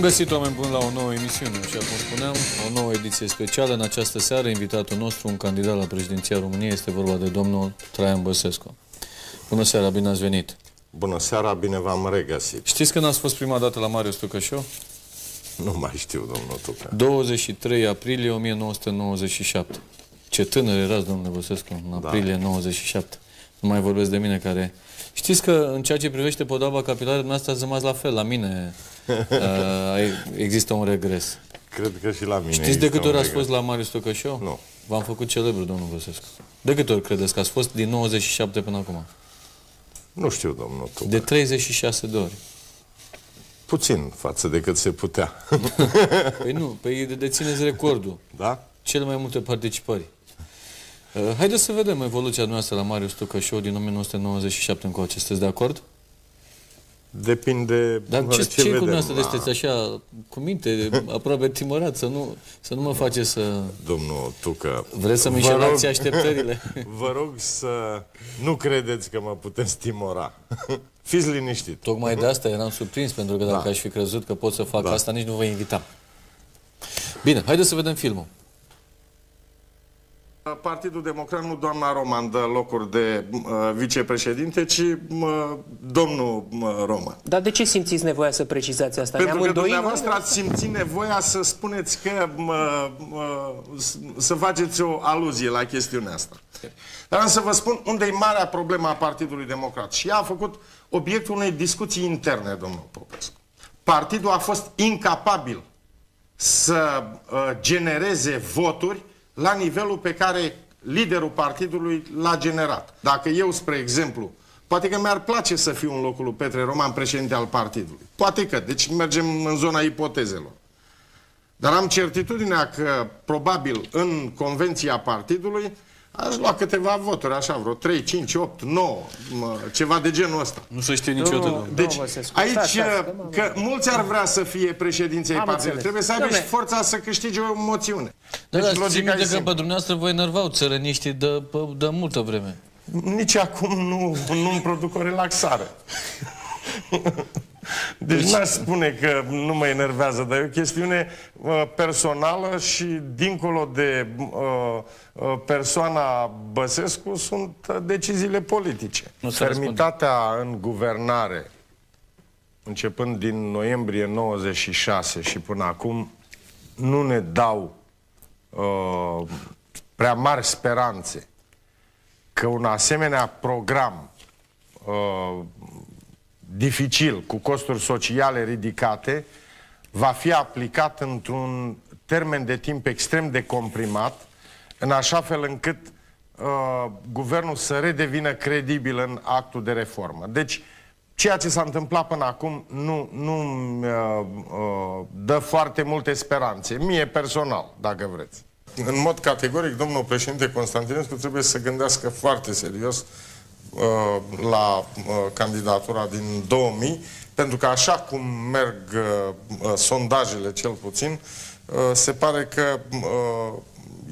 Bun găsit, oameni buni, la o nouă emisiune. Așa cum spuneam, o nouă ediție specială. În această seară, invitatul nostru, un candidat la președinția României, este vorba de domnul Traian Băsescu. Bună seara, bine ați venit. Bună seara, bine v-am regăsit. Știți când ați fost prima dată la Marius Tucășeu? Nu mai știu, domnul Tucă. 23 aprilie 1997. Ce tânăr erați, domnule Băsescu, în aprilie da. 97. Nu mai vorbesc de mine care... Știți că în ceea ce privește podoaba capilară, dumneavoastră ați rămas la fel. La mine uh, există un regres. Cred că și la mine Știți de câte ori ați fost la Marius Tocășeu? Nu. V-am făcut celebru, domnul Băsescu. De câte ori credeți că ați fost din 97 până acum? Nu știu, domnul Tucă. De 36 de ori. Puțin față de cât se putea. păi nu, păi dețineți recordul. Da? Cele mai multe participări. Uh, haideți să vedem evoluția noastră la Marius Tucășeu din 1997 încoace. Sunteți de acord? Depinde Dar ce, ce, ce vedem. cu noastră de sunteți așa, cu minte, aproape timorat, să nu, să nu mă face să... Domnul Tucă... Vreți să-mi înșelați așteptările? Vă rog să nu credeți că mă puteți timora. Fiți liniștit. Tocmai de asta eram surprins, pentru că dacă da. aș fi crezut că pot să fac da. asta, nici nu vă invitam. Bine, haideți să vedem filmul. Partidul Democrat nu doamna Roman dă locuri de uh, vicepreședinte, ci uh, domnul uh, Roman. Dar de ce simțiți nevoia să precizați asta? Pentru că dumneavoastră ați simțit nevoia să spuneți că uh, uh, să faceți o aluzie la chestiunea asta. Dar să vă spun unde e marea problemă a Partidului Democrat. Și ea a făcut obiectul unei discuții interne, domnul Popescu. Partidul a fost incapabil să uh, genereze voturi la nivelul pe care liderul partidului l-a generat. Dacă eu, spre exemplu, poate că mi-ar place să fiu în locul lui Petre Roman președinte al partidului. Poate că, deci mergem în zona ipotezelor. Dar am certitudinea că, probabil, în convenția partidului, Aș lua câteva voturi, așa, vreo 3, 5, 8, 9, ceva de genul ăsta. Nu se știe niciodată. Nu, deci, aici, că mulți ar vrea să fie președinții ai partidului. Trebuie să aibă și forța să câștige o moțiune. Deci, deci logica de că pe dumneavoastră vă enervau țărăniștii de, de multă vreme. Nici acum nu, nu-mi produc o relaxare. Deci, deci n-aș spune că nu mă enervează, dar e o chestiune uh, personală și dincolo de uh, uh, persoana Băsescu sunt uh, deciziile politice. Nu Fermitatea în guvernare, începând din noiembrie 96 și până acum, nu ne dau uh, prea mari speranțe că un asemenea program uh, dificil, cu costuri sociale ridicate, va fi aplicat într-un termen de timp extrem de comprimat, în așa fel încât uh, guvernul să redevină credibil în actul de reformă. Deci, ceea ce s-a întâmplat până acum nu, nu uh, uh, dă foarte multe speranțe. Mie personal, dacă vreți. În mod categoric, domnul președinte Constantinescu trebuie să gândească foarte serios Uh, la uh, candidatura din 2000, pentru că așa cum merg uh, sondajele cel puțin, se pare că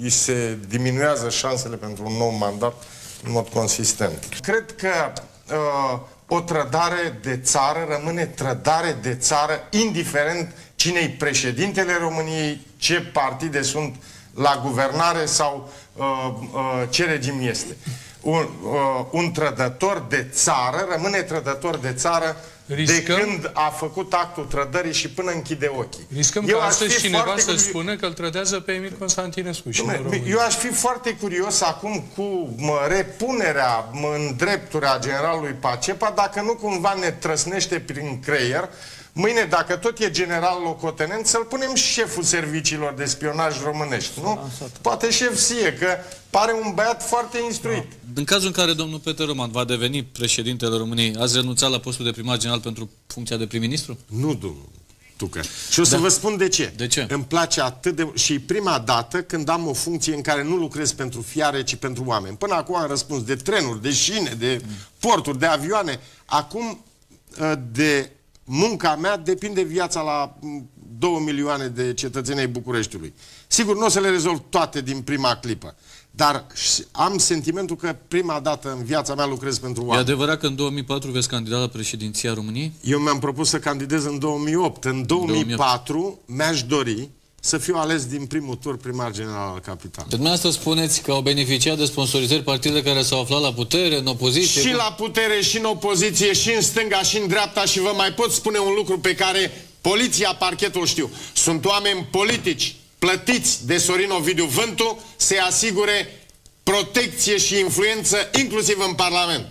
îi se diminuează șansele pentru un nou mandat în mod consistent. Cred că o trădare de țară rămâne trădare de țară, indiferent cine-i președintele României, ce partide sunt la guvernare sau uh, uh, ce regim este un, uh, un trădător de țară rămâne trădător de țară Riscăm? de când a făcut actul trădării și până închide ochii. Riscăm eu că astăzi cineva să curios... spune că îl trădează pe Emil Constantinescu și Dumne, Eu aș fi foarte curios acum cu mă, repunerea mă, în drepturi a generalului Pacepa, dacă nu cumva ne trăsnește prin creier Mâine, dacă tot e general locotenent, să-l punem șeful serviciilor de spionaj românești, nu? Poate șef Sie, că pare un băiat foarte instruit. Da. În cazul în care domnul Peter Roman va deveni președintele României, ați renunțat la postul de primar general pentru funcția de prim-ministru? Nu, domnul. Tucă. Și o să da. vă spun de ce. De ce? Îmi place atât de... Și prima dată când am o funcție în care nu lucrez pentru fiare, ci pentru oameni. Până acum am răspuns de trenuri, de șine, de porturi, de avioane. Acum de munca mea depinde viața la 2 milioane de cetățeni ai Bucureștiului. Sigur, nu o să le rezolv toate din prima clipă, dar și- am sentimentul că prima dată în viața mea lucrez pentru E oameni. adevărat că în 2004 veți candida la președinția României? Eu mi-am propus să candidez în 2008. În 2004 mi-aș dori să fiu ales din primul tur primar general al capitalei. Dumneavoastră spuneți că au beneficiat de sponsorizări partide care s-au aflat la putere, în opoziție. Și la putere, și în opoziție, și în stânga, și în dreapta și vă mai pot spune un lucru pe care poliția, parchetul știu. Sunt oameni politici plătiți de Sorin Ovidiu Vântu să-i asigure protecție și influență inclusiv în Parlament.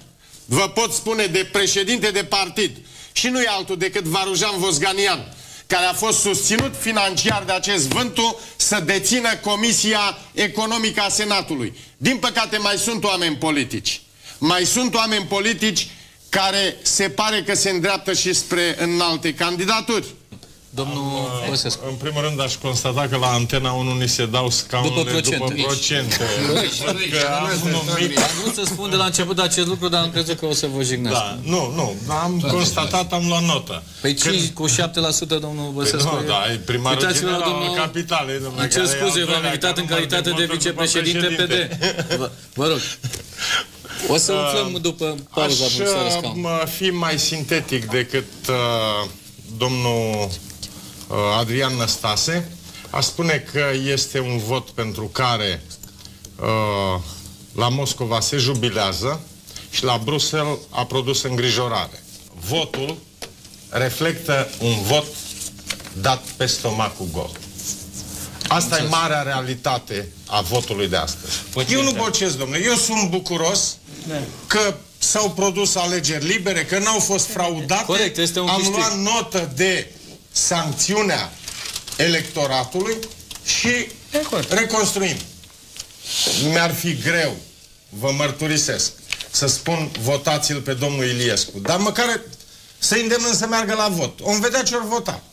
Vă pot spune de președinte de partid și nu e altul decât Varujan Vosganian, care a fost susținut financiar de acest Vântu să dețină Comisia Economică a Senatului. Din păcate mai sunt oameni politici. Mai sunt oameni politici care se pare că se îndreaptă și spre în alte candidaturi. Domnul Băsescu. În primul rând aș constata că la Antena 1 ni se dau scaunele După procente. după Aici. procente. Văd că am numit... Am vrut să spun de la început acest lucru, dar am crezut că o să vă jignească. Da, nu, nu, am constatat, am luat notă. Păi 5 cu 7% domnul Băsescu. Nu, da, e primarul Uitați-vă la general al domnul... capitalei, domnule, Îmi cer care e scuze, al v-am doilea invitat ca în număr de calitate de voturi după vicepreședinte președinte. PD. Vă, vă rog. O să umflăm după pauza Aș în seara uh, scaun. mă, fi mai sintetic decât uh, domnul uh, Adrian Năstase. Aș spune că este un vot pentru care uh, la Moscova se jubilează și la Bruxelles a produs îngrijorare. Votul reflectă un vot dat pe stomacul gol. Asta e marea realitate a votului de astăzi. Eu nu bocesc, domnule. Eu sunt bucuros că s-au produs alegeri libere, că n-au fost fraudate. Corect, este un Am câștig. luat notă de sancțiunea electoratului și reconstruim. Mi-ar fi greu, vă mărturisesc, să spun votați-l pe domnul Iliescu. Dar măcar să îndemnăm să meargă la vot. Om vedea ce or vota.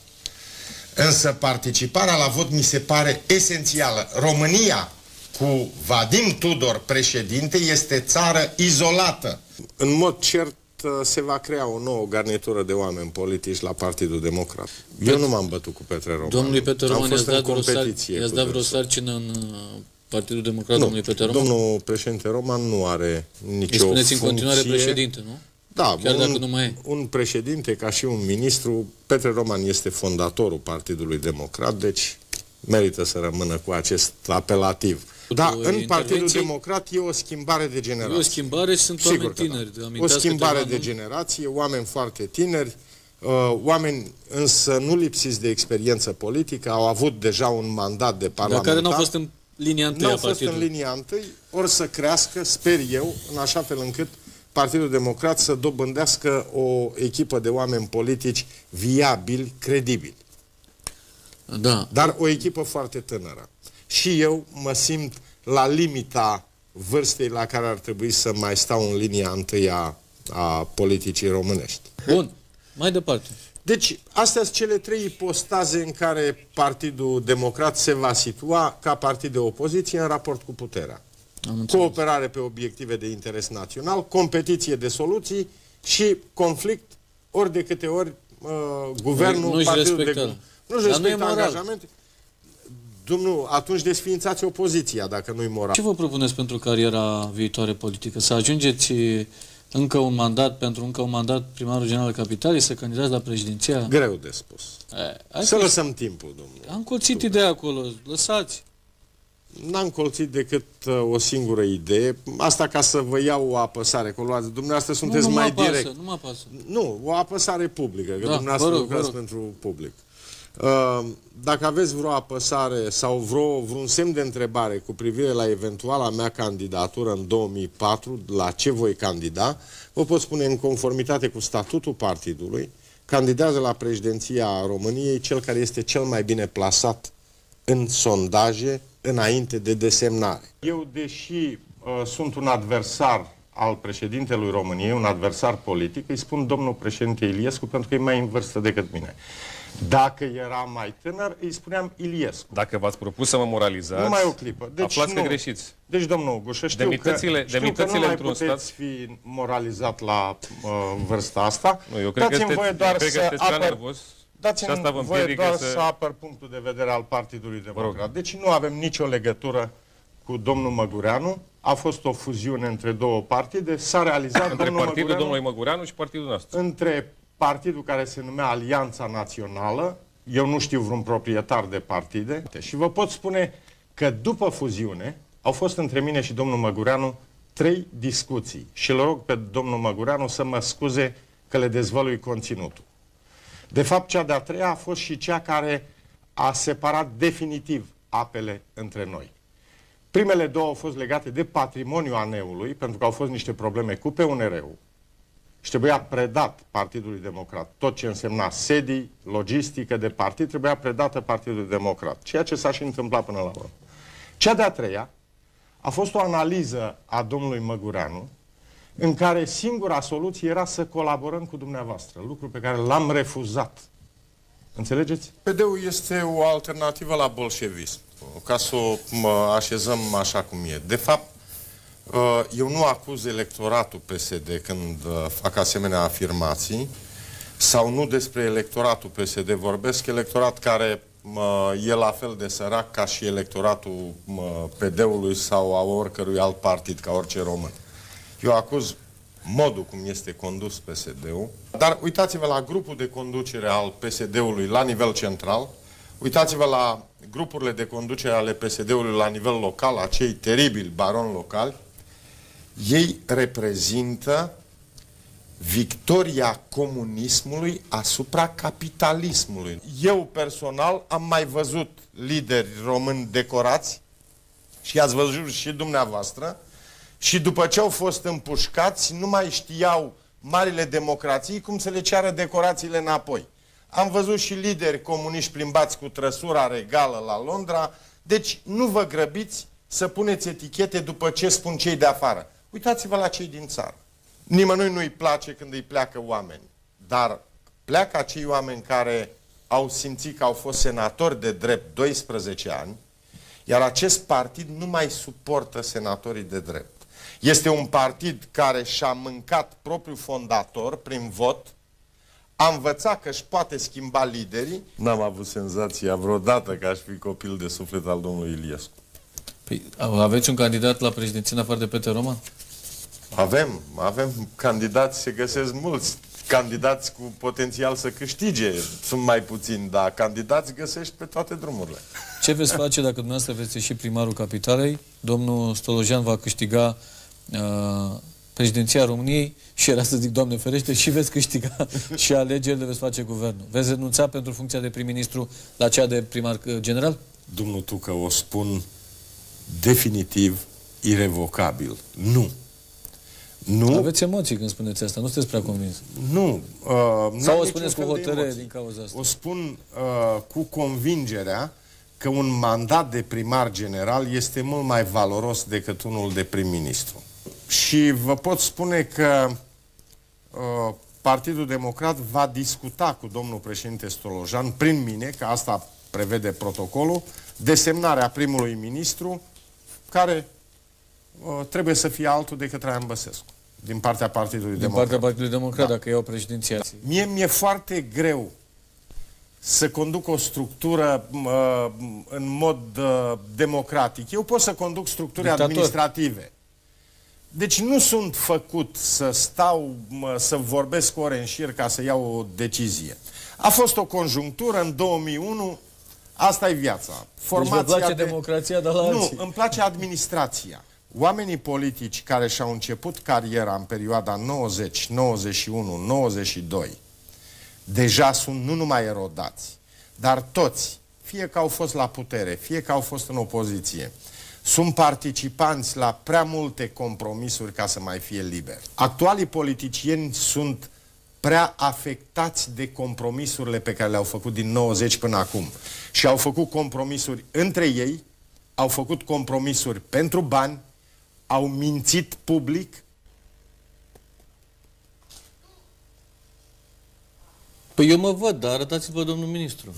Însă participarea la vot mi se pare esențială. România cu Vadim Tudor președinte este țară izolată. În mod cert se va crea o nouă garnitură de oameni politici la Partidul Democrat. Eu nu m-am bătut cu Petre Roman. Domnului Petre Am Roman fost i-ați în dat, vreo, sar... competiție i-ați cu dat vreo dânsul. sarcină în uh, Partidul Democrat, Nu, domnului Petre Roman? domnul președinte Roman nu are nicio Îi spuneți în funcție. continuare președinte, nu? Da, Chiar un, dacă nu mai e. un președinte ca și un ministru, Petre Roman este fondatorul Partidului Democrat, deci merită să rămână cu acest apelativ. Da, în intervenții- Partidul Democrat e o schimbare de E generație. o schimbare și sunt Sigur oameni că da. tineri. O Aminteați schimbare câteva de nume? generație, oameni foarte tineri, uh, oameni însă nu lipsiți de experiență politică, au avut deja un mandat de Dar parlamentar. care nu au fost în linia întâi Nu a au fost în partidului. linia întâi, ori să crească, sper eu, în așa fel încât Partidul Democrat să dobândească o echipă de oameni politici viabili, credibili. Da. Dar o echipă foarte tânără. Și eu mă simt la limita vârstei la care ar trebui să mai stau în linia întâi a, a politicii românești. Bun. Mai departe. Deci, astea sunt cele trei ipostaze în care Partidul Democrat se va situa ca partid de opoziție în raport cu puterea. Am înțeles. Cooperare pe obiective de interes național, competiție de soluții și conflict ori de câte ori uh, guvernul, Nu-și partidul respectă. de... Nu-și Dar nu e respectă moral. Angajamente. Domnul, atunci desființați opoziția, dacă nu-i moral. Ce vă propuneți pentru cariera viitoare politică? Să ajungeți e, încă un mandat pentru încă un mandat primarul general al capitalei, să candidați la președinția? Greu de spus. E, hai Să că- lăsăm timpul, domnule. Am colțit ideea acolo, lăsați. N-am colțit decât uh, o singură idee. Asta ca să vă iau o apăsare. Coloați. Dumneavoastră sunteți nu, nu mai mă apasă, direct. Nu mă apasă. Nu, o apăsare publică, că Da, dumneavoastră vă rog, lucrați vă rog. pentru public. Uh, Dacă aveți vreo apăsare sau vreo, vreun semn de întrebare cu privire la eventuala mea candidatură în 2004, la ce voi candida, vă pot spune în conformitate cu statutul partidului, candidează la președinția României cel care este cel mai bine plasat în sondaje înainte de desemnare. Eu, deși uh, sunt un adversar al președintelui României, un adversar politic, îi spun domnul președinte Iliescu pentru că e mai în vârstă decât mine. Dacă era mai tânăr, îi spuneam Iliescu. Dacă v-ați propus să mă moralizați, Numai o clipă. Deci aflați nu. că greșiți. Deci, domnul Gușă, știu Demnitățile- că, știu demnitățile că nu mai într-un puteți stat- fi moralizat la uh, vârsta asta. Nu, eu cred că, Dați-mi este, voie doar cred că să sunteți prea apăr... nervos. Dați-mi Și asta vă voie împiedică doar să- să... apăr punctul de vedere al Partidului rog. Democrat. Deci nu avem nicio legătură cu domnul Măgureanu. A fost o fuziune între două partide. S-a realizat Între domnul partidul Măgureanu, domnului Măgureanu și partidul nostru. între partidul care se numea Alianța Națională, eu nu știu vreun proprietar de partide, și vă pot spune că după fuziune au fost între mine și domnul Măgureanu trei discuții. Și îl rog pe domnul Măgureanu să mă scuze că le dezvălui conținutul. De fapt, cea de-a treia a fost și cea care a separat definitiv apele între noi. Primele două au fost legate de patrimoniul aneului, pentru că au fost niște probleme cu PUNR-ul și trebuia predat Partidului Democrat. Tot ce însemna sedii, logistică de partid, trebuia predată Partidului Democrat. Ceea ce s-a și întâmplat până la urmă. Cea de-a treia a fost o analiză a domnului Măgureanu, în care singura soluție era să colaborăm cu dumneavoastră, lucru pe care l-am refuzat. Înțelegeți? PD-ul este o alternativă la bolșevism, ca să o mă, așezăm așa cum e. De fapt, uh, eu nu acuz electoratul PSD când uh, fac asemenea afirmații, sau nu despre electoratul PSD vorbesc, electorat care mă, e la fel de sărac ca și electoratul mă, PD-ului sau a oricărui alt partid, ca orice român. Eu acuz modul cum este condus PSD-ul, dar uitați-vă la grupul de conducere al PSD-ului la nivel central, uitați-vă la grupurile de conducere ale PSD-ului la nivel local, acei teribili baroni locali, ei reprezintă victoria comunismului asupra capitalismului. Eu personal am mai văzut lideri români decorați și ați văzut și dumneavoastră și după ce au fost împușcați nu mai știau marile democrații cum să le ceară decorațiile înapoi. Am văzut și lideri comuniști plimbați cu trăsura regală la Londra, deci nu vă grăbiți să puneți etichete după ce spun cei de afară. Uitați-vă la cei din țară. Nimănui nu-i place când îi pleacă oameni, dar pleacă acei oameni care au simțit că au fost senatori de drept 12 ani, iar acest partid nu mai suportă senatorii de drept. Este un partid care și-a mâncat propriul fondator prin vot, a învățat că își poate schimba liderii. N-am avut senzația vreodată că aș fi copil de suflet al domnului Iliescu. Păi, aveți un candidat la președinție în afară de Peter Roman? Avem, avem candidați, se găsesc mulți candidați cu potențial să câștige. Sunt mai puțini, dar candidați găsești pe toate drumurile. Ce veți face dacă dumneavoastră veți ieși primarul capitalei? Domnul Stolojan va câștiga uh, președinția României și era să zic, Doamne ferește, și veți câștiga și alegerile, veți face guvernul. Veți renunța pentru funcția de prim-ministru la cea de primar uh, general? Domnul Tucă, o spun definitiv, irevocabil. Nu. Nu. Aveți emoții când spuneți asta, nu sunteți prea convins. Nu. Uh, n-am Sau o niciun spuneți cu fel de hotărâre emoții. din cauza asta? O spun uh, cu convingerea că un mandat de primar general este mult mai valoros decât unul de prim-ministru. Și vă pot spune că uh, Partidul Democrat va discuta cu domnul președinte Stolojan, prin mine, că asta prevede protocolul, desemnarea primului ministru, care uh, trebuie să fie altul decât Traian Băsescu, din partea Partidului Din Democrat. partea Partidului Democrat, Da. dacă iau președinția. Mie mi-e foarte greu să conduc o structură uh, în mod uh, democratic. Eu pot să conduc structuri Dictator. administrative. Deci nu sunt făcut să stau, mă, să vorbesc ore în șir ca să iau o decizie. A fost o conjunctură în 2001, asta e viața. Deci vă place democrația, dar la Nu, alții. îmi place administrația. Oamenii politici care și-au început cariera în perioada 90, 91, 92, deja sunt nu numai erodați, dar toți, fie că au fost la putere, fie că au fost în opoziție, sunt participanți la prea multe compromisuri ca să mai fie liberi. Actualii politicieni sunt prea afectați de compromisurile pe care le-au făcut din 90 până acum. Și au făcut compromisuri între ei, au făcut compromisuri pentru bani, au mințit public, Păi eu mă văd, dar arătați-vă domnul ministru.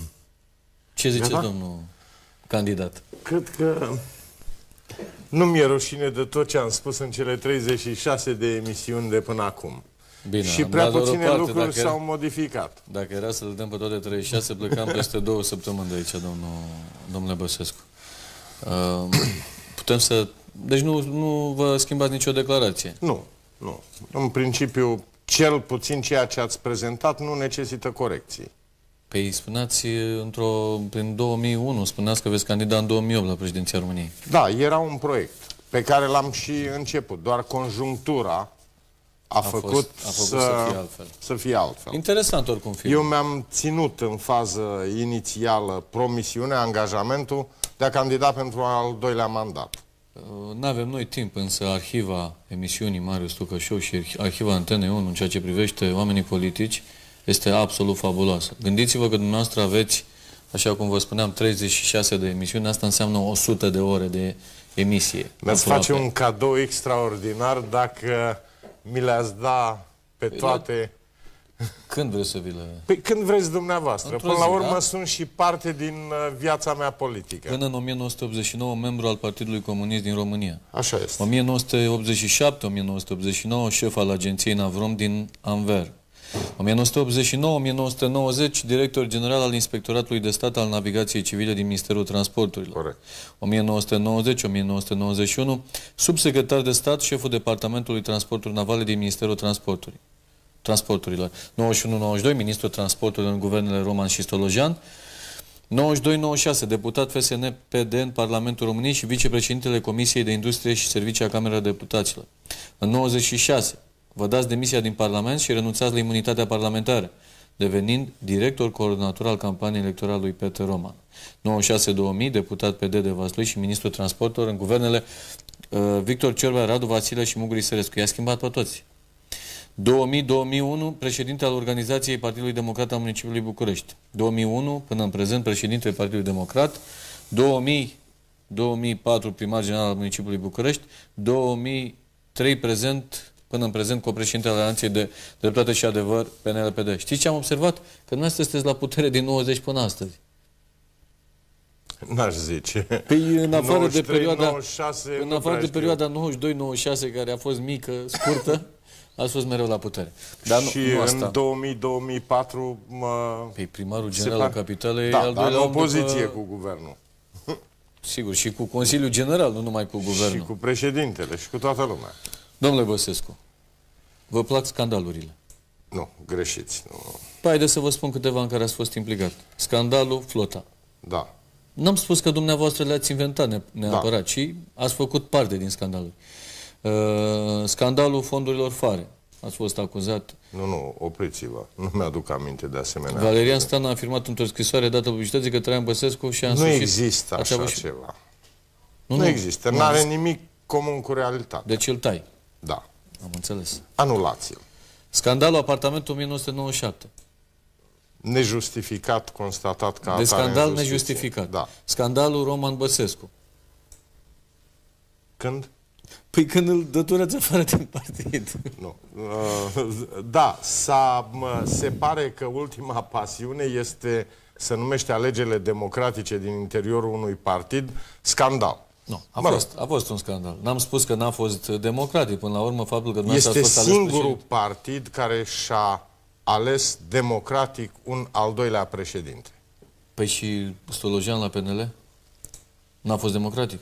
Ce zice Da? domnul candidat? Cred că nu mi-e rușine de tot ce am spus în cele 36 de emisiuni de până acum. Bine, și am prea dat doar o puține parte, lucruri dacă era- s-au modificat. Dacă era să le dăm pe toate 36, plecam peste două săptămâni de aici, domnul, domnule Băsescu. Uh, putem să... Deci nu, nu vă schimbați nicio declarație. Nu, nu. În principiu, cel puțin ceea ce ați prezentat nu necesită corecții. Păi spuneați într-o, prin 2001, spuneați că veți candida în 2008 la președinția României. Da, era un proiect pe care l-am și început. Doar conjunctura a, fost- făcut, a făcut să, să fie altfel. Să fie altfel. Interesant oricum filmul. Eu mi-am ținut în fază inițială promisiunea, angajamentul de a candida pentru al doilea mandat. Nu avem noi timp, însă arhiva emisiunii Marius Tucă Show și arhiva Antenei 1 în ceea ce privește oamenii politici este absolut fabuloasă. Gândiți-vă că dumneavoastră aveți, așa cum vă spuneam, 36 de emisiuni, asta înseamnă 100 de ore de emisie. Mi-ați Aproape. face un cadou extraordinar dacă mi le-ați da pe toate... Când vreți să vi le... Păi când vreți dumneavoastră. Într-o Până la zi, urmă da? sunt și parte din uh, viața mea politică. Până în 1989, membru al Partidului Comunist din România. Așa este. 1987-1989, șef al agenției Navrom din Anver. 1989-1990, director general al Inspectoratului de Stat al Navigației Civile din Ministerul Transporturilor. Corect. 1990-1991, subsecretar de stat, șeful Departamentului Transporturi Navale din Ministerul Transportului. Transporturilor. 91-92, ministrul transporturilor în guvernele Roman și Stolojan. 92-96, deputat FSN-PD în Parlamentul României și vicepreședintele Comisiei de Industrie și Servicii a Camerei Deputaților. În 96, vă dați demisia din Parlament și renunțați la imunitatea parlamentară, devenind director coordonator al campaniei electorale lui Peter Roman. 96-2000, deputat PD de Vaslui și ministrul transporturilor în guvernele uh, Victor Ciorbea, Radu Vasile și Muguri Sărescu. I-a schimbat pe toți. 2000-2001, președinte al Organizației Partidului Democrat al Municipiului București. 2001, până în prezent, președintele Partidului Democrat. 2000, 2004, primar general al Municipiului București. 2003, prezent, până în prezent, copreședinte al Alianței de Dreptate și Adevăr, PNL-PD. Știți ce am observat? Că dumneavoastră sunteți la putere din 90 până astăzi. N-aș zice. Păi în afară 93, de perioada, 96, în nu afară prea de perioada 92-96, care a fost mică, scurtă, ați fost mereu la putere. Dar nu, și nu asta. în 2000-2004 mă... Păi primarul se general par- al capitalei da, e al dar în doilea om opoziție după... cu guvernul. Sigur, și cu Consiliul General, nu numai cu Și guvernul. cu președintele și cu toată lumea. Domnule Băsescu, vă plac scandalurile? Nu, greșiți. Nu. Păi haideți să vă spun câteva în care ați fost implicat. Scandalul Flota. Da. N-am spus că dumneavoastră le-ați inventat ne- neapărat, da. ci ați făcut parte din scandaluri. Uh, scandalul fondurilor fare. Ați fost acuzat. Nu, nu, opriți-vă. Nu mi-aduc aminte de asemenea. Valerian Stan a afirmat într-o scrisoare dată publicității că Traian Băsescu și-a nu însușit... există ați așa avut și- ceva. Nu, Nu, nu există. Nu are nimic comun cu realitatea. Deci îl tai. Da. Am înțeles. Anulați-l. Scandalul apartamentul 1997. Nejustificat, constatat ca De atare în scandal justiție. nejustificat. Da. Scandalul Roman Băsescu. Când? Păi când îl dăturați afară din partid. Nu. Uh, Da, s-a, mă, se pare că ultima pasiune este, se numește alegerile democratice din interiorul unui partid, scandal. Nu, a, Mă rog. fost, a fost un scandal. N-am spus că n-a fost democratic. Până la urmă, faptul că dumneavoastră Este ați fost ales singurul președinte. partid care și-a ales democratic un al doilea președinte. Păi și Stolojan la PNL? N-a fost democratic?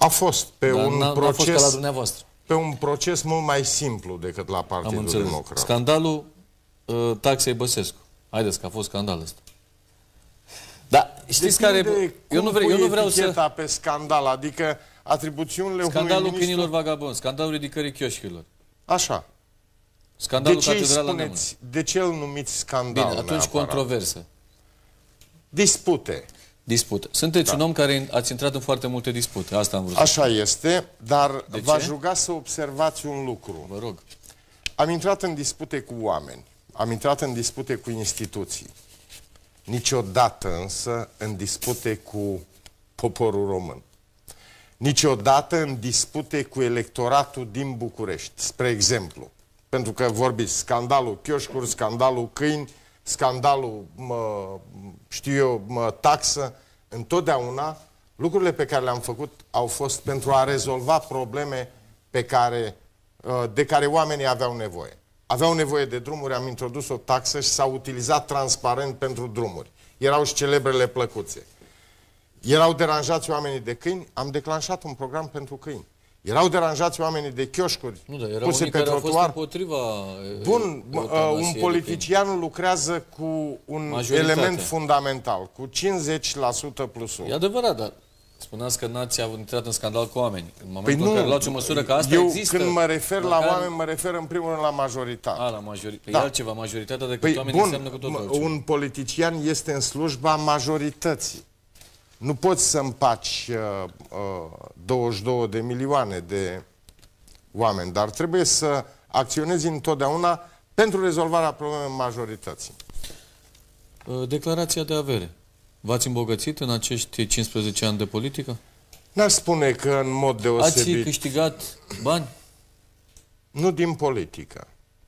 A fost pe Dar un n-a, n-a fost ca la proces dumneavoastră. pe un proces mult mai simplu decât la Am Partidul înțeles. Democrat. Scandalul uh, taxei Băsescu. Haideți că a fost scandal ăsta. Da, știți care... Depinde Eu cum nu, vreau, eu pui nu vreau să... eticheta pe scandal, adică atribuțiunile Scandalul unui ministru... câinilor vagabond, scandalul ridicării chioșchilor, Așa. De scandalul ce îi catedrala spuneți, de ce îl numiți scandal Bine, atunci neapărat? controversă, Dispute. Dispută. Sunteți Da. un om care ați intrat în foarte multe dispute, asta am vrut să Așa este, dar De v-aș ce? ruga să observați un lucru. vă rog. Am intrat în dispute cu oameni, am intrat în dispute cu instituții. Niciodată însă în dispute cu poporul român. Niciodată în dispute cu electoratul din București. Spre exemplu, pentru că vorbiți scandalul chioșcuri, scandalul câini, scandalul, mă, știu eu, mă, taxă, întotdeauna lucrurile pe care le-am făcut au fost pentru a rezolva probleme pe care uh, de care oamenii aveau nevoie. Aveau nevoie de drumuri, am introdus o taxă și s-a utilizat transparent pentru drumuri. Erau și celebrele plăcuțe. Erau deranjați oamenii de câini, am declanșat un program pentru câini. Erau deranjați oamenii de chioșcuri Nu, dar erau puse unii pe care au fost trotuar. împotriva Bun, uh, uh, eutanasiei un de politician lucrează cu un Majoritatea. element fundamental, cu 50% plus 1. câini. E adevărat, dar spuneați că n-ați avut intrat în scandal cu oameni. În momentul Păi în nu, care luați o măsură că asta eu există... când mă refer la măcar- oameni, mă refer în primul rând la majoritate. A, la majoritate. Păi Da. e altceva, majoritatea decât Păi oamenii bun, înseamnă cu totul mă, altceva. un politician este în slujba majorității. Nu poți să împaci uh, uh, 22 de milioane de oameni, dar trebuie să acționezi întotdeauna pentru rezolvarea problemei majorității. Uh, Declarația de avere. V-ați îmbogățit în acești 15 ani de politică? N-aș spune că în mod Ați deosebit, câștigat bani? nu din politică.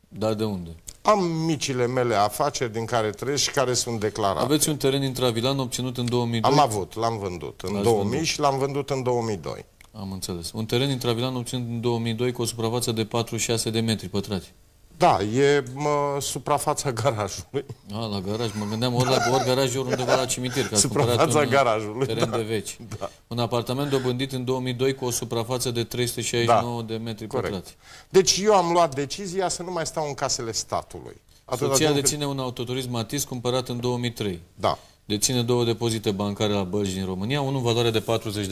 Dar de unde? Am micile mele afaceri din care trăiesc și care sunt declarate. Aveți un teren intravilan obținut în 2002? Am avut, l-am vândut în L-ați 2000 vândut. și l-am vândut în 2002. Am înțeles. Un teren intravilan obținut în 2002 cu o suprafață de 46 de metri pătrați. Da, e mă, suprafața garajului. A, la garaj. Mă gândeam ori, la, ori garaj, ori undeva la cimitir. Că ați Suprafața cumpărat un, garajului, Teren da. de veci. Da. Un apartament dobândit în 2002 cu o suprafață de 369 de metri Da, Corect. pătrați. Deci eu am luat decizia să nu mai stau în casele statului. Atâta Soția timp cât- deține un autoturism Matiz cumpărat în 2003. Da. Deține două depozite bancare la bălci din România, unul în valoare de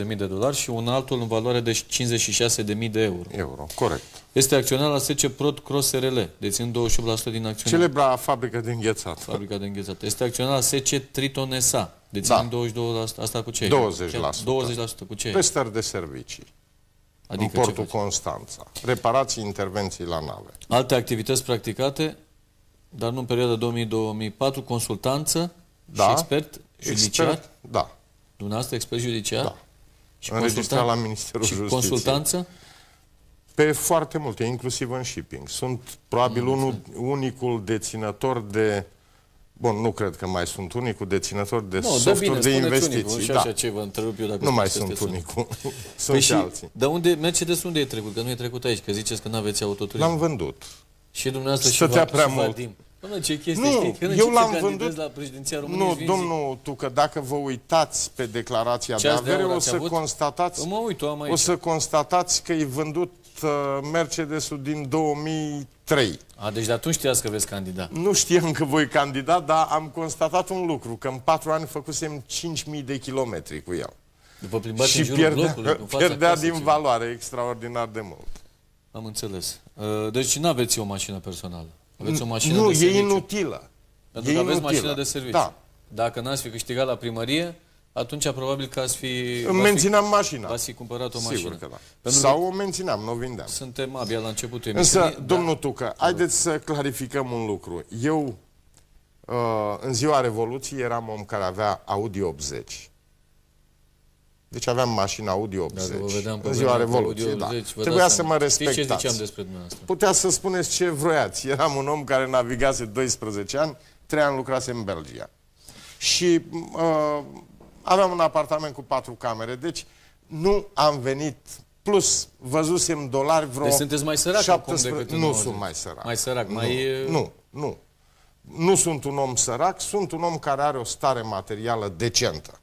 40.000 de dolari și un altul în valoare de 56.000 de euro. Euro, corect. Este acționar la SC Prot Cross RL, dețin 28% din acțiune. Celebra fabrică de înghețat. Fabrica de înghețat. Este acționar la SC Triton SA, dețin Da. 22%. Asta cu ce? 20%. 20% cu ce? Prestări de servicii. Adică în ce portul face? Constanța. Reparații, intervenții la nave. Alte activități practicate, dar nu în perioada 2000-2004, consultanță Da. și expert judiciar. Expert, da. Dumneavoastră expert judiciar? Da. Și, Înregistrat consultan- la Ministerul și Justiției. consultanță? Pe foarte multe, inclusiv în shipping. Sunt probabil unul, unicul deținător de... Bun, nu cred că mai sunt unicul deținător de Nu, dă softuri bine, de spuneți investiții. unicul, și da. așa ce vă întreb eu dacă Nu mai spuneți sunt că unicul. sunt Păi și, și, alții. dar unde, Mercedes unde e trecut? Că nu e trecut aici, că ziceți că nu aveți autoturism. L-am vândut. Și dumneavoastră Stătea și, prea și mult. Vadim. Dom'le, ce chestie Nu, știi? Când eu începi l-am să candidezi vândut- la președinția României, Nu, îți vinzi- domnul Tucă, dacă vă uitați pe declarația Ce de ați de avere, aur o ați să avut? constatați, Mă uit, o am aici. o să constatați că e vândut uh, Mercedesul din 2003. A, deci de atunci știați că veți candida. Nu știam că voi candida, dar am constatat un lucru, că în patru ani făcusem 5.000 de kilometri cu el. După plimbați și în jurul pierdea, blocului, în fața pierdea casei, din ce- valoare extraordinar de mult. Am înțeles. Uh, Deci nu aveți o mașină personală. Aveți o mașină nu, de e serviciu. inutilă. Pentru e că aveți inutilă. mașină de serviciu. Da. Dacă n-ați fi câștigat la primărie, atunci probabil că ați fi... Îmi v-ați fi- mențineam mașina. V-ați fi cumpărat o mașină. Sigur că da. Pentru Sau o mențineam, nu o vindeam. că suntem abia la începutul Însă, emisiunii. domnul Tucă, haideți să clarificăm un lucru. Eu, uh, în ziua Revoluției, eram om care avea Audi 80. Deci aveam mașina Audi 80. Dacă vă vedeam pe în ziua vremea cu Revoluției, Audi da. 80, vă Trebuia dați să seama. mă Știți ce respectați. ziceam despre dumneavoastră? Puteați să spuneți ce vroiați. Eram un om care navigase 12 ani, 3 ani lucrase în Belgia. Și uh, aveam un apartament cu patru camere, deci nu am venit plus văzusem dolari vreo Deci sunteți mai sărac acum 17 decât în Nu 90. sunt mai sărac. Mai sărac, nu, mai... Nu, nu. Nu sunt un om sărac, sunt un om care are o stare materială decentă.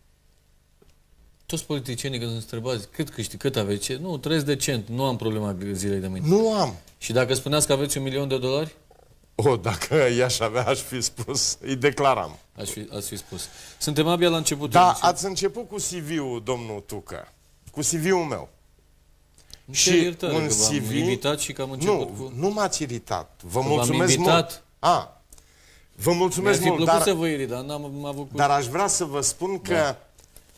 Toți politicienii când sunt întrebați cât câștig, cât aveți, ce? nu, trăiesc decent, nu am problema zilei de mâine. Nu am. Și dacă spuneați că aveți un milion de dolari, O, dacă i-aș avea, aș fi spus, îi declaram. aș fi, ați fi spus. Suntem abia la începutul Da, emisiunii. ați început cu CV-ul, domnul Tucă. Cu CV-ul meu. Îmi cer iertare un că v-am CV invitat și că am început Nu, cu... nu m-ați iritat. Vă v-am mulțumesc invitat. mult. A, vă Mi-ar mulțumesc fi mult, plăcut dar, să vă iri, dar n-am am avut cu... dar aș vrea să vă spun că... Da.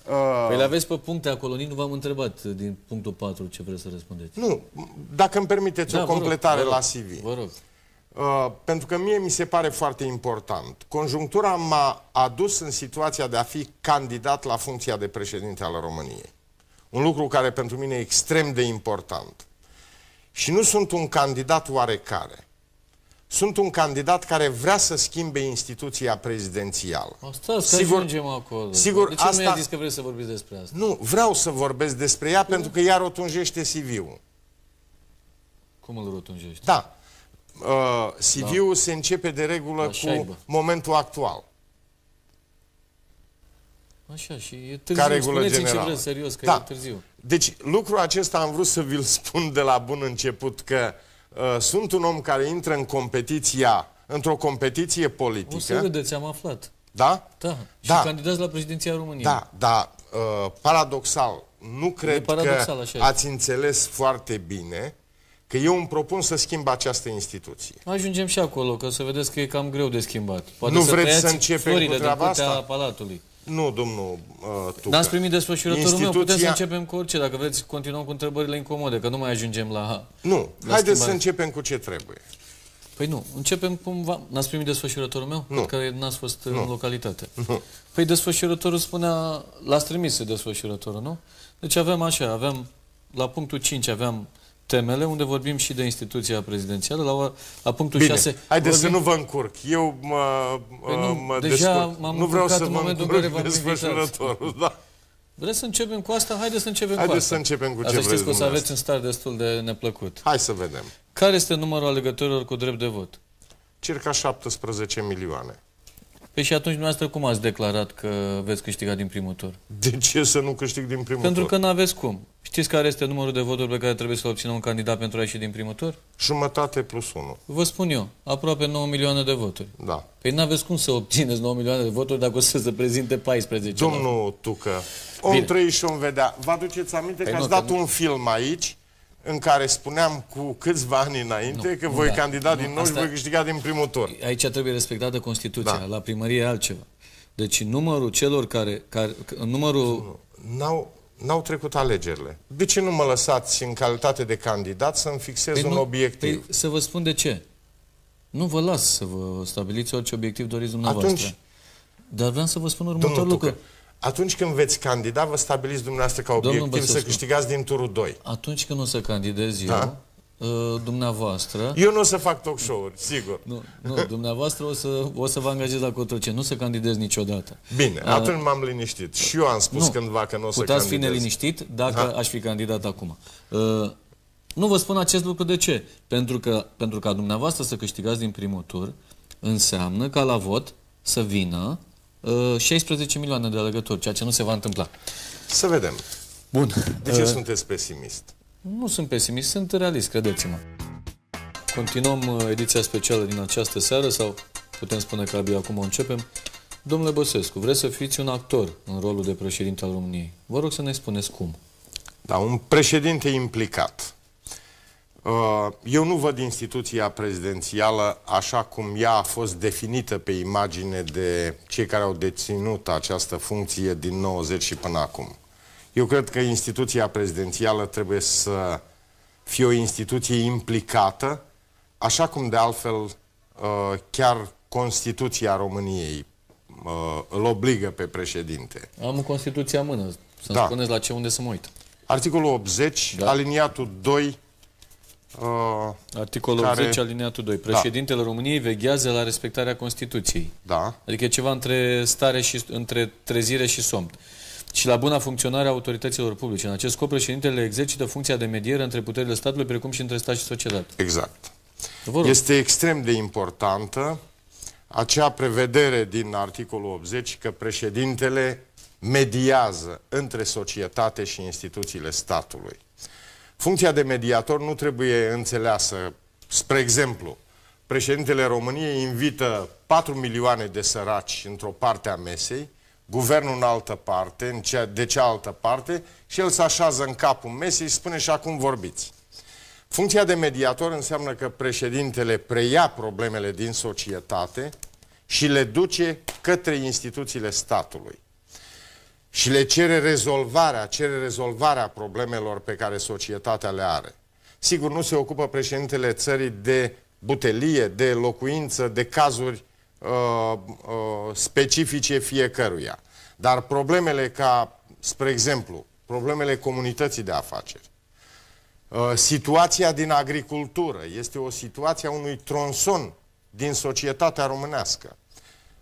Uh, Păi le aveți pe puncte acolo, nici nu v-am întrebat din punctul 4 ce vreți să răspundeți. nu, dacă îmi permiteți Da, o vă rog, completare vă rog, la CV. Vă rog. Uh, pentru că mie mi se pare foarte important. Conjunctura m-a adus în situația de a fi candidat la funcția de președinte al României. Un lucru care pentru mine e extrem de important. Și nu sunt un candidat oarecare. Sunt un candidat care vrea să schimbe instituția prezidențială. Stați, că Sigur- ajungem acolo. sigur, de ce nu asta- mi-a zis că vreți să vorbiți despre asta? Nu, vreau să vorbesc despre ea pentru că ea rotunjește CV-ul. Cum îl rotunjești? Da. Uh, CV-ul se începe de regulă La cu șaibă. momentul actual. Așa, și e târziu. Ca regulă Spuneți-mi ce generală. vreți, serios, că Da. e târziu. Deci, lucrul acesta am vrut să vi-l spun de la bun început, că uh, sunt un om care intră în competiția, într-o competiție O să politică. vedeți, am aflat. Da? Da. Și Da. candidați la președinția României. Da, da, uh, paradoxal, nu cred paradoxal, că așa e. ați înțeles foarte bine că eu îmi propun să schimb această instituție. Ajungem și acolo, că să vedeți că e cam greu de schimbat. Poate Nu să vreți tăiați să începem cu florile treaba din curtea asta? Palatului. Nu, domnul uh, Tucă. N-ați primit desfășurătorul meu, putem să Instituția- începem cu orice, dacă vreți continuăm cu întrebările incomode, că nu mai ajungem la... Nu, La haideți să schimbare. începem cu ce trebuie. Păi nu, începem cum va... N-ați primit desfășurătorul meu? Nu. Că n-ați fost în localitate. Păi desfășurătorul spunea... L-ați trimis desfășurătorul, nu? Deci avem așa, avem... La punctul 5 aveam temele, unde vorbim și de instituția prezidențială. La, la punctul Bine, 6 haideți vorbim... să nu vă încurc. Eu mă, Păi nu, mă deja descurc. m-am Nu vreau încurcat să în vă momentul în care încurc v-am desfășurătorul. Da. Vreți să începem cu asta? Haideți să începem cu Haideți asta. să începem cu Dar ce să știți vreți că o să aveți dumneavoastră. în start destul de neplăcut. Hai să vedem. Care este numărul alegătorilor cu drept de vot? Circa 17 milioane. Păi și atunci dumneavoastră cum ați declarat că veți câștiga din primul tur? De ce să nu câștig din primul Pentru tur? că nu aveți cum. Știți care este numărul de voturi pe care trebuie să-l obțină un candidat pentru a ieși din primul tur? Jumătate plus 1. Vă spun eu, aproape 9 milioane de voturi. Da. Păi nu aveți cum să obțineți 9 milioane de voturi dacă o să se prezinte 14. Domnul Tucă, om Bine. trăi și om vedea. Vă aduceți aminte Păi că nu, ați că dat nu- un film aici în care spuneam cu câțiva ani înainte Nu, că nu, voi da. candida Nu, din nou și asta- voi câștiga din primul tur. Aici trebuie respectată Constituția. Da. La primărie e altceva. Deci numărul celor care... care numărul... N-au, n-au trecut alegerile. De ce nu mă lăsați în calitate de candidat să-mi fixez un nu- obiectiv? Păi, să vă spun de ce. Nu vă las să vă stabiliți orice obiectiv doriți dumneavoastră. Atunci- Dar vreau să vă spun următorul Domnul lucru. Tucă, atunci când veți candida, vă stabiliți dumneavoastră ca Domnul obiectiv să Băsescu. câștigați din turul 2. Atunci când o să candidez eu, Da. Uh, dumneavoastră... Eu nu o să fac talk show-uri, sigur. Nu, nu, dumneavoastră o să, o să vă angajez la Cotroceni, nu să candidez niciodată. Bine, atunci m-am liniștit. Și eu am spus Nu. cândva că nu o să Puteți fi candidez. neliniștit dacă Da. aș fi candidat acum. Uh, nu vă spun acest lucru de ce? Pentru că pentru ca dumneavoastră să câștigați din primul tur, înseamnă ca la vot să vină uh, 16 milioane de alegători, ceea ce nu se va întâmpla. Să vedem. Bun. De ce sunteți pesimist? Nu sunt pesimist, sunt realist, credeți-mă. Continuăm uh, ediția specială din această seară sau putem spune că abia acum o începem. Domnule Băsescu, vreți să fiți un actor în rolul de președinte al României. Vă rog să ne spuneți cum. Da, un președinte implicat. Uh, Eu nu văd instituția prezidențială așa cum ea a fost definită pe imagine de cei care au deținut această funcție din 90 și până acum. Eu cred că instituția prezidențială trebuie să fie o instituție implicată, așa cum de altfel uh, chiar Constituția României uh, îl obligă pe președinte. Am Constituția în mână, să-mi Da. spuneți la ce unde să mă uit. Articolul 80, Da. aliniatul 2, uh, Articolul Care- 80, alineatul 2. Președintele României veghează la respectarea Constituției. da, Adică e ceva între stare și între trezire și somn. Și la buna funcționare a autorităților publice. În acest scop, președintele exercită funcția de mediere între puterile statului, precum și între stat și societate. exact. Vă rog. Este extrem de importantă acea prevedere din articolul 80 că președintele mediază între societate și instituțiile statului. Funcția de mediator nu trebuie înțeleasă. Spre exemplu, președintele României invită 4 milioane de săraci într-o parte a mesei, guvernul în altă parte, în cea, de cealaltă parte, și el se așează în capul mesei și spune și acum vorbiți. Funcția de mediator înseamnă că președintele preia problemele din societate și le duce către instituțiile statului. Și le cere rezolvarea, cere rezolvarea problemelor pe care societatea le are. Sigur, nu se ocupă președintele țării de butelie, de locuință, de cazuri uh, uh, specifice fiecăruia. Dar problemele ca, spre exemplu, problemele comunității de afaceri, Uh, situația din agricultură este o situație a unui tronson din societatea românească.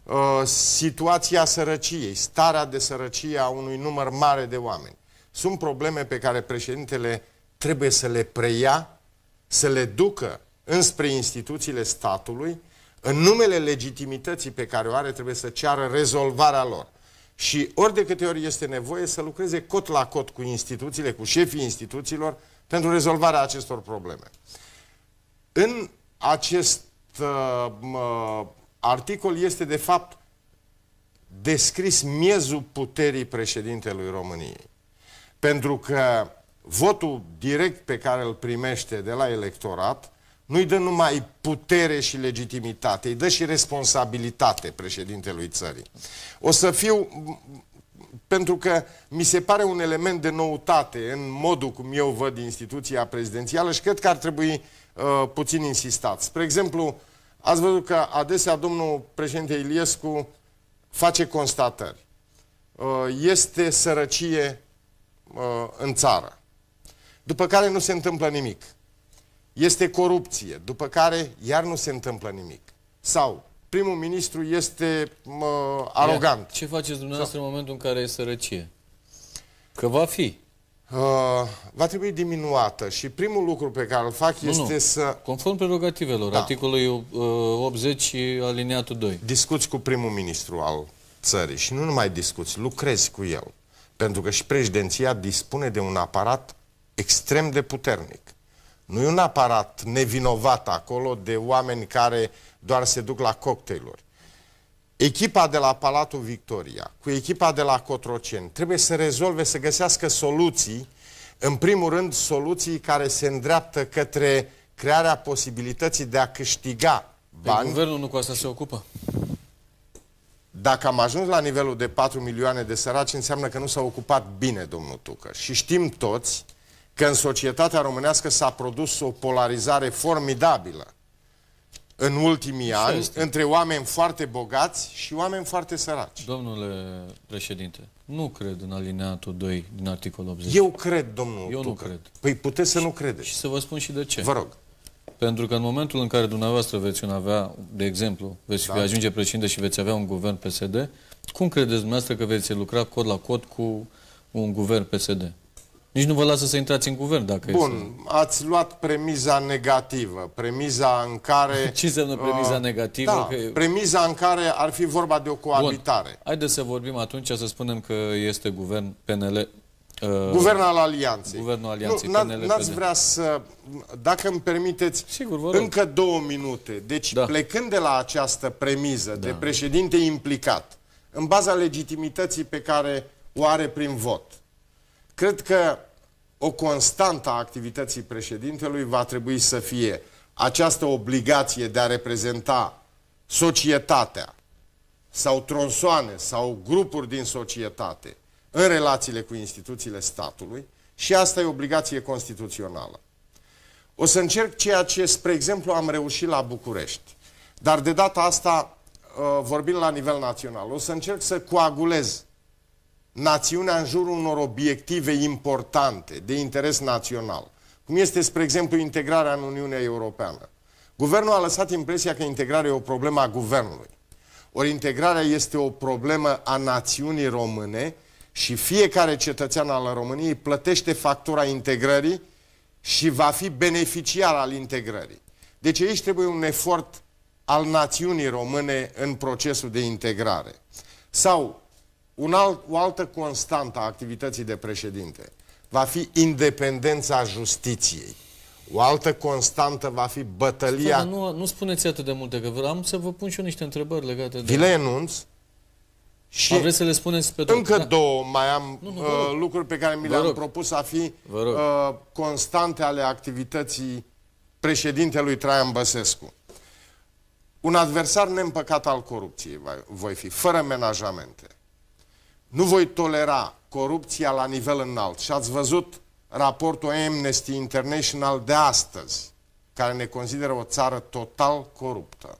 Uh, situația sărăciei, starea de sărăcie a unui număr mare de oameni. Sunt probleme pe care președintele trebuie să le preia să le ducă înspre instituțiile statului, în numele legitimității pe care o are, trebuie să ceară rezolvarea lor. Și ori de câte ori este nevoie să lucreze cot la cot cu instituțiile, cu șefii instituțiilor, pentru rezolvarea acestor probleme. În acest uh, uh, articol este, de fapt, descris miezul puterii președintelui României. Pentru că votul direct pe care îl primește de la electorat nu-i dă numai putere și legitimitate, îi dă și responsabilitate președintelui țării. O să fiu, pentru că mi se pare un element de noutate în modul cum eu văd instituția prezidențială și cred că ar trebui uh, puțin insistat. Spre exemplu, ați văzut că adesea domnul președinte Iliescu face constatări. Uh, este sărăcie uh, în țară. După care nu se întâmplă nimic este corupție, după care iar nu se întâmplă nimic. Sau primul ministru este mă, arogant. Ia, ce faceți dumneavoastră Sau... în momentul în care e sărăcie? Că va fi. Uh, va trebui diminuată și primul lucru pe care îl fac nu, este nu. să... Conform prerogativelor, da. articolul uh, 80 aliniatul 2. Discuți cu primul ministru al țării și nu numai discuți, lucrezi cu el. Pentru că și președinția dispune de un aparat extrem de puternic. Nu e un aparat nevinovat acolo de oameni care doar se duc la cocktailuri. Echipa de la Palatul Victoria, cu echipa de la Cotroceni, trebuie să rezolve, să găsească soluții, în primul rând soluții care se îndreaptă către crearea posibilității de a câștiga bani. Pe guvernul nu cu asta se ocupă? Dacă am ajuns la nivelul de 4 milioane de săraci, înseamnă că nu s-a ocupat bine, domnul Tucă. Și știm toți că în societatea românească s-a produs o polarizare formidabilă în ultimii Ce ani este? între oameni foarte bogați și oameni foarte săraci. Domnule președinte, nu cred în alineatul 2 din articolul 80. Eu cred, domnul Eu Tucă. nu cred. Păi puteți să nu credeți. Și să vă spun și de ce. Vă rog. Pentru că în momentul în care dumneavoastră veți avea, de exemplu, veți da. ajunge președinte și veți avea un guvern PSD, cum credeți dumneavoastră că veți lucra cod la cod cu un guvern PSD? Nici nu vă lasă să intrați în guvern dacă Bun, este... ați luat premiza negativă, premiza în care... Ce înseamnă premiza uh, negativă? Da, că... premiza în care ar fi vorba de o coabitare. Bun. Haideți să vorbim atunci, să spunem că este guvern PNL... Uh, guvern al Alianței. Guvernul Alianței nu, PNL. N-ați vrea să, dacă îmi permiteți, Sigur, vă rog. încă două minute. Deci, da. plecând de la această premiză da. de președinte implicat, în baza legitimității pe care o are prin vot, Cred că o constantă a activității președintelui va trebui să fie această obligație de a reprezenta societatea sau tronsoane sau grupuri din societate în relațiile cu instituțiile statului și asta e obligație constituțională. O să încerc ceea ce, spre exemplu, am reușit la București. Dar de data asta, uh, vorbind la nivel național, o să încerc să coagulez națiunea în jurul unor obiective importante de interes național, cum este, spre exemplu, integrarea în Uniunea Europeană. Guvernul a lăsat impresia că integrarea e o problemă a guvernului. Ori integrarea este o problemă a națiunii române și fiecare cetățean al României plătește factura integrării și va fi beneficiar al integrării. Deci aici trebuie un efort al națiunii române în procesul de integrare. Sau un alt, o altă constantă a activității de președinte va fi independența justiției. O altă constantă va fi bătălia... Stai, nu, nu spuneți atât de multe, că vreau să vă pun și eu niște întrebări legate de... Vi le enunț. Și A, vreți să le spuneți pe tot? Încă da. două mai am nu, nu, uh, lucruri pe care mi le-am propus a fi uh, constante ale activității președintelui Traian Băsescu. Un adversar neîmpăcat al corupției voi fi, fără menajamente. Nu voi tolera corupția la nivel înalt. Și ați văzut raportul Amnesty International de astăzi, care ne consideră o țară total coruptă.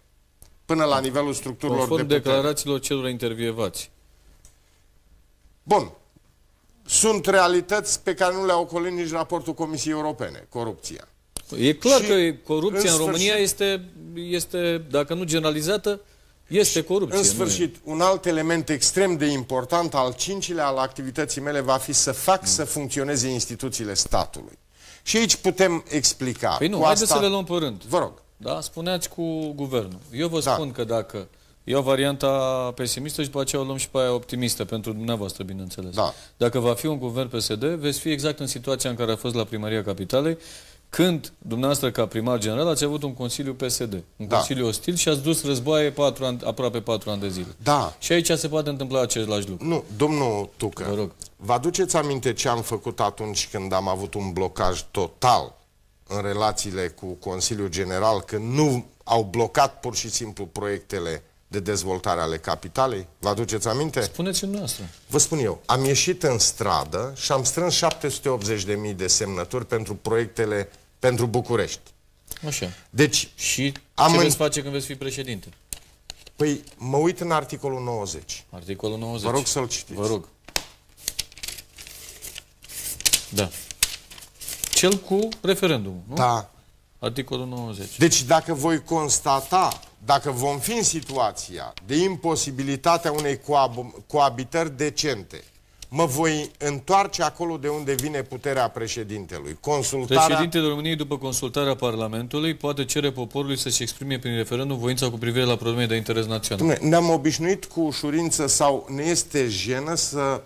Până la nivelul structurilor Conform de putere. declarațiilor celor intervievați. Bun. Sunt realități pe care nu le-a ocolit nici raportul Comisiei Europene, corupția. E clar și că corupția în, în România este, este, dacă nu generalizată, este corupție. În sfârșit, un alt element extrem de important, al cincilea al activității mele, va fi să fac mm. să funcționeze instituțiile statului. Și aici putem explica. Păi nu, Cu haideți să le luăm pe rând. Vă rog. Da? Spuneați cu guvernul. Eu vă Da. spun că dacă iau varianta pesimistă și după aceea o luăm și pe aia optimistă, pentru dumneavoastră, bineînțeles. Da. Dacă va fi un guvern PSD, veți fi exact în situația în care a fost la Primăria Capitalei, când dumneavoastră, ca primar general, ați avut un Consiliu PSD, un Da. Consiliu ostil și ați dus războaie patru ani, aproape patru ani de zile. Da. Și aici se poate întâmpla același lucru. Nu, domnul Tucă, Vă rog. vă aduceți aminte ce am făcut atunci când am avut un blocaj total în relațiile cu Consiliul General, când nu au blocat pur și simplu proiectele de dezvoltare ale capitalei? Vă aduceți aminte? Spuneți-mi noastră. Vă spun eu, am ieșit în stradă și am strâns 780.000 de semnături pentru proiectele pentru București. Așa. Deci, Și Am ce în- veți face când veți fi președinte? păi, mă uit în articolul 90. Articolul 90. Vă rog să-l citiți. Vă rog. Da. Cel cu referendumul, nu? Da. Articolul 90. Deci dacă voi constata, dacă vom fi în situația de imposibilitatea unei coab- coabitări decente, mă voi întoarce acolo de unde vine puterea președintelui. Consultarea... Președintele României, după consultarea Parlamentului, poate cere poporului să-și exprime prin referendum voința cu privire la probleme de interes național. Dom'le, ne-am obișnuit cu ușurință sau ne este jenă să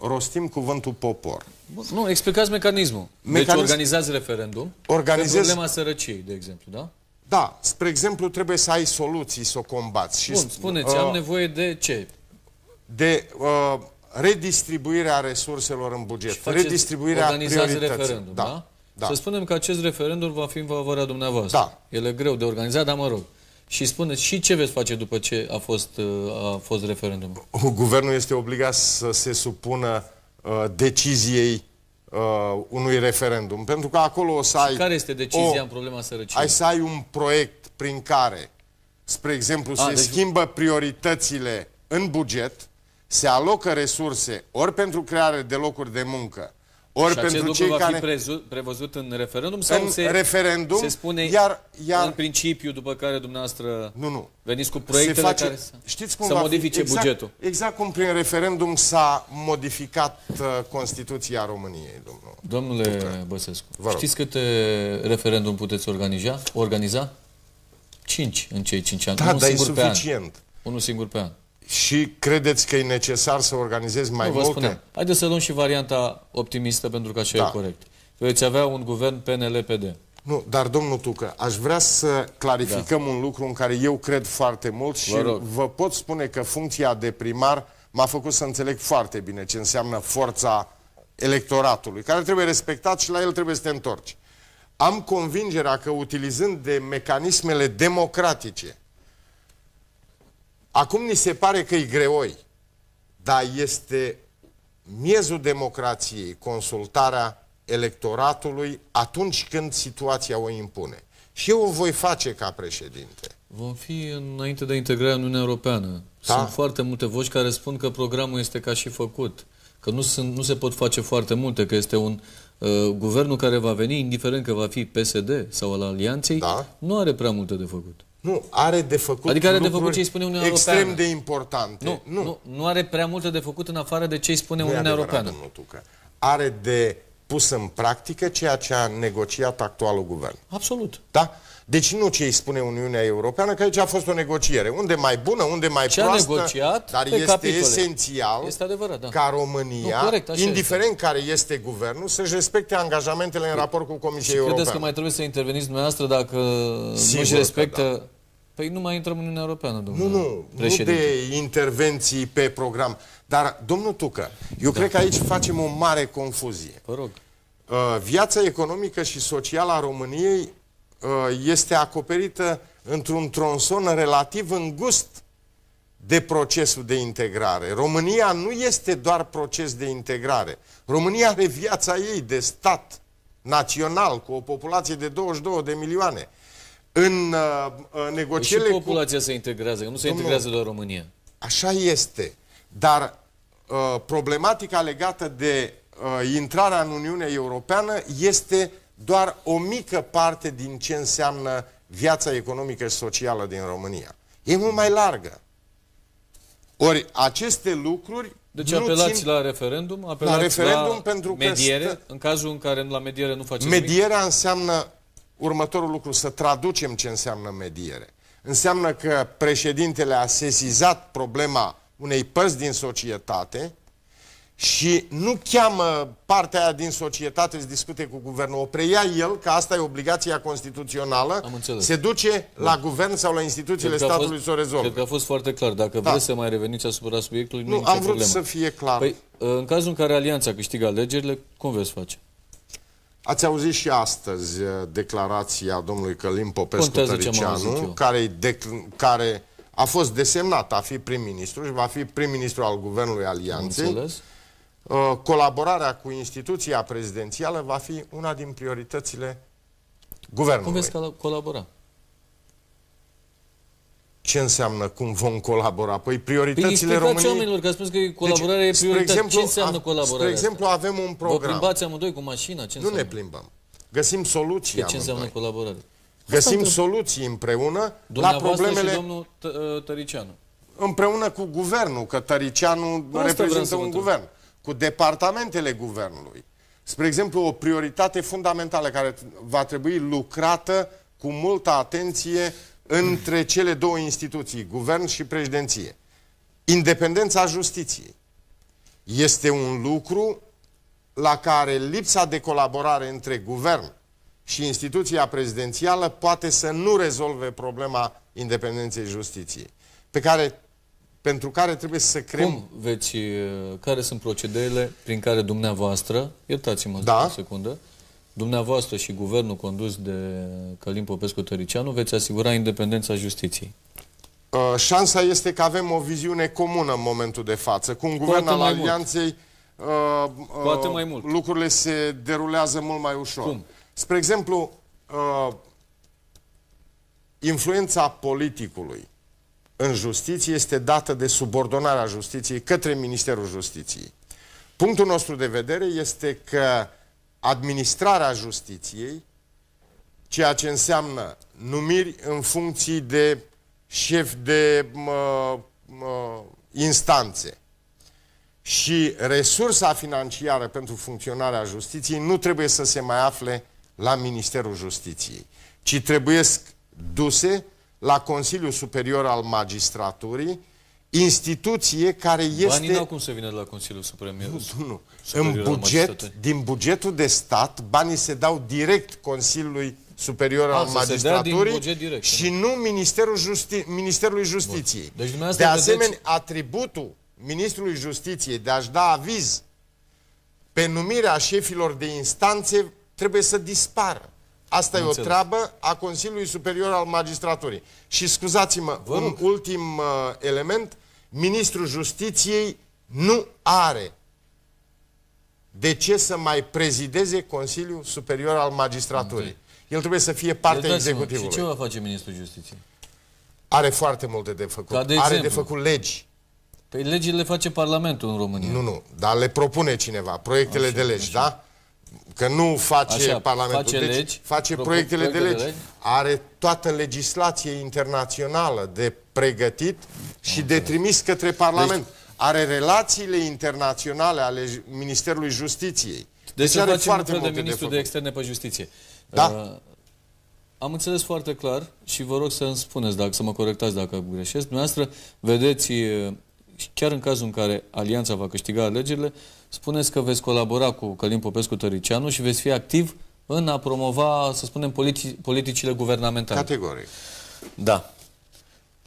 rostim cuvântul popor. Bun, Nu, explicați mecanismul. Deci Mecanism- organizați referendum Organizez- pe problema sărăciei, de exemplu, da? Da, spre exemplu, trebuie să ai soluții să o combați. Și, Bun, spuneți, uh, am nevoie de ce? de uh, redistribuirea resurselor în buget, Faceți- redistribuirea organizați priorității. referendum, da? da? da. Să spunem că acest referendum va fi în favoarea dumneavoastră. Da. El e greu de organizat, dar mă rog. Și spuneți, și ce veți face după ce a fost, uh, a fost referendumul? Guvernul este obligat să se supună uh, deciziei uh, unui referendum, pentru că acolo o să ai... Care este decizia o, în problema sărăciei? Ai să ai un proiect prin care, spre exemplu, A, se deci- schimbă prioritățile în buget, se alocă resurse ori pentru creare de locuri de muncă, ori și acest pentru lucru cei va care... fi prezu- prevăzut în referendum sau În se, referendum, se spune iar- iar- în principiu după care dumneavoastră Nu, nu. veniți cu proiectele se face, care să, știți cum să va modifice fi? exact, bugetul? Exact cum prin referendum s-a modificat uh, Constituția României, domnul. Domnule Băsescu, Vă rog. știți câte referendum puteți organiza? organiza? Cinci în cei cinci ani. Da, Unul dar e singur pe an. suficient. Unul singur pe an. Și credeți că e necesar să organizezi mai Nu vă multe? spuneam. Haideți să luăm și varianta optimistă, pentru că așa Da. e corect. Veți avea un guvern PNL-PD. Nu, dar domnul Tucă, aș vrea să clarificăm un lucru în care eu cred foarte mult și Da. Vă rog. vă pot spune că funcția de primar m-a făcut să înțeleg foarte bine ce înseamnă forța electoratului, care trebuie respectat și la el trebuie să te întorci. Am convingerea că utilizând de mecanismele democratice, acum ni se pare că e greoi, dar este miezul democrației, consultarea electoratului atunci când situația o impune. Și eu o voi face ca președinte. Vom fi înainte de integrarea în Uniunea Europeană. Da. Sunt foarte multe voci care spun că programul este ca și făcut. Că nu, sunt, nu se pot face foarte multe, că este un uh, guvernul care va veni, indiferent că va fi PSD sau al Alianței, Da. nu are prea multe de făcut. Nu, are de făcut Adică are de lucruri făcut ce îi spune Uniunea extrem Europeană. de importante. Nu, nu, nu, nu are prea multe de făcut în afară de ce îi spune Nu e Uniunea adevărat, Europeană. domnul Tucă. Are de pus în practică ceea ce a negociat actualul guvern. Absolut. Da? Deci nu ce îi spune Uniunea Europeană, că aici a fost o negociere. Unde mai bună, unde mai Ce a proastă, negociat dar pe este capitole. esențial Este adevărat, da. ca România, Nu, corect, așa indiferent care este guvernul, să-și respecte angajamentele în raport cu Comisia Și credeți Europeană. că mai trebuie să interveniți dumneavoastră dacă Sigur nu-și că respectă... da. Păi nu mai intrăm în Uniunea Europeană, domnule Nu, nu, nu președinte. de intervenții pe program. Dar, domnul Tucă, eu Da. cred că aici facem o mare confuzie. Vă rog. Uh, viața economică și socială a României uh, este acoperită într-un tronson relativ îngust de procesul de integrare. România nu este doar proces de integrare. România are viața ei de stat național cu o populație de 22 de milioane. În uh, uh, Și negocierile cu... populația se integrează, că nu se Domnul- integrează doar România. Așa este. Dar uh, problematica legată de uh, intrarea în Uniunea Europeană este doar o mică parte din ce înseamnă viața economică și socială din România. E mult mai largă. Ori aceste lucruri Deci nu apelați țin- la referendum, apelați referendum la pentru că mediere, stă- în cazul în care la mediere nu faceți nimic. Medierea înseamnă următorul lucru, să traducem ce înseamnă mediere. Înseamnă că președintele a sesizat problema unei părți din societate și nu cheamă partea aia din societate să discute cu guvernul. O preia el, că asta e obligația constituțională, Am înțeles. se duce la guvern sau la instituțiile Cred că a statului fost- să o rezolve. Cred că a fost foarte clar. Dacă Da. vreți să mai reveniți asupra subiectului, nu, Nu, e nicio am vrut problemă. să fie clar. Păi, în cazul în care Alianța câștigă alegerile, cum veți face? Ați auzit și astăzi uh, declarația domnului Călim Popescu Contează ce am auzit Tăricianu, eu. care, dec- care a fost desemnat a fi prim-ministru și va fi prim-ministru al Guvernului Alianței. Înțeles? Uh, Colaborarea cu instituția prezidențială va fi una din prioritățile Cum guvernului. veți col- colabora? Ce înseamnă cum vom colabora? Păi Păi prioritățile explicați României... oamenilor că a spus că colaborarea Deci, e prioritate. ce înseamnă a- colaborarea Spre exemplu, avem un Vă program. plimbați amândoi cu mașina? Ce Nu înseamnă? ne plimbăm. Găsim soluții Ce înseamnă amândoi. colaborare? Găsim soluții împreună la Dumneavoastră problemele... și domnul T- Tăricianu. împreună cu guvernul, că Tăricianu vreau reprezintă să vă un întreb. guvern, cu departamentele guvernului. Spre exemplu, o prioritate fundamentală care va trebui lucrată cu multă atenție între cele două instituții, guvern și președinție. Independența justiției este un lucru la care lipsa de colaborare între guvern și instituția prezidențială poate să nu rezolve problema independenței justiției, pe care, pentru care trebuie să creăm... Cum veți, uh, care sunt procedeele prin care dumneavoastră, iertați-mă Da. o secundă, dumneavoastră și guvernul condus de Călim Popescu Tăricianu veți asigura independența justiției? Uh, șansa este că avem o viziune comună în momentul de față. Cu un guvern atât al mai mult. alianței, uh, Cu atât uh, mai mult. lucrurile se derulează mult mai ușor. Cum? Spre exemplu, uh, influența politicului în justiție este dată de subordonarea justiției către Ministerul Justiției. Punctul nostru de vedere este că administrarea justiției, ceea ce înseamnă numiri în funcții de șef de mă, mă, instanțe. Și resursa financiară pentru funcționarea justiției nu trebuie să se mai afle la Ministerul Justiției, ci trebuie duse la Consiliul Superior al Magistraturii, instituție care Banii este... n-au cum să vină de la Consiliul Suprem. Nu, nu. Superior În al buget, Magistraturii. din bugetul de stat, banii se dau direct Consiliului Superior A, al să se dea Magistraturii din buget direct, și nu Ministerul Justi Ministerului Justiției. Deci de dumneavoastră asemenea, vedeți- atributul Ministrului Justiției de a-și da aviz pe numirea șefilor de instanțe trebuie să dispară. Asta e o înțeles. treabă a Consiliului Superior al Magistraturii. Și scuzați-mă, Vă un rog. ultim uh, element, Ministrul Justiției nu are de ce să mai prezideze Consiliul Superior al Magistraturii. El trebuie să fie parte Iertați-mă, executivului. Și ce va face Ministrul Justiției? Are foarte multe de făcut. Ca de are de exemplu? făcut legi. Păi legile le face Parlamentul în România. Nu, nu, dar le propune cineva, proiectele de legi, da? Că nu face Așa, Parlamentul, face deci legi, face propu- proiectele de proiecte legi. de legi. Are toată legislație internațională de pregătit și de trimis către Parlament. Deci- are relațiile internaționale ale Ministerului Justiției. Deci să are facem un foarte fel de multe de ministru de, făcut. externe pe justiție. Da. Uh, am înțeles foarte clar și vă rog să îmi spuneți, dacă, să mă corectați dacă greșesc. Dumneavoastră vedeți, uh, chiar în cazul în care Alianța va câștiga alegerile, spuneți că veți colabora cu Călim Popescu Tăricianu și veți fi activ în a promova, să spunem, politi politicile guvernamentale. Categoric. Da.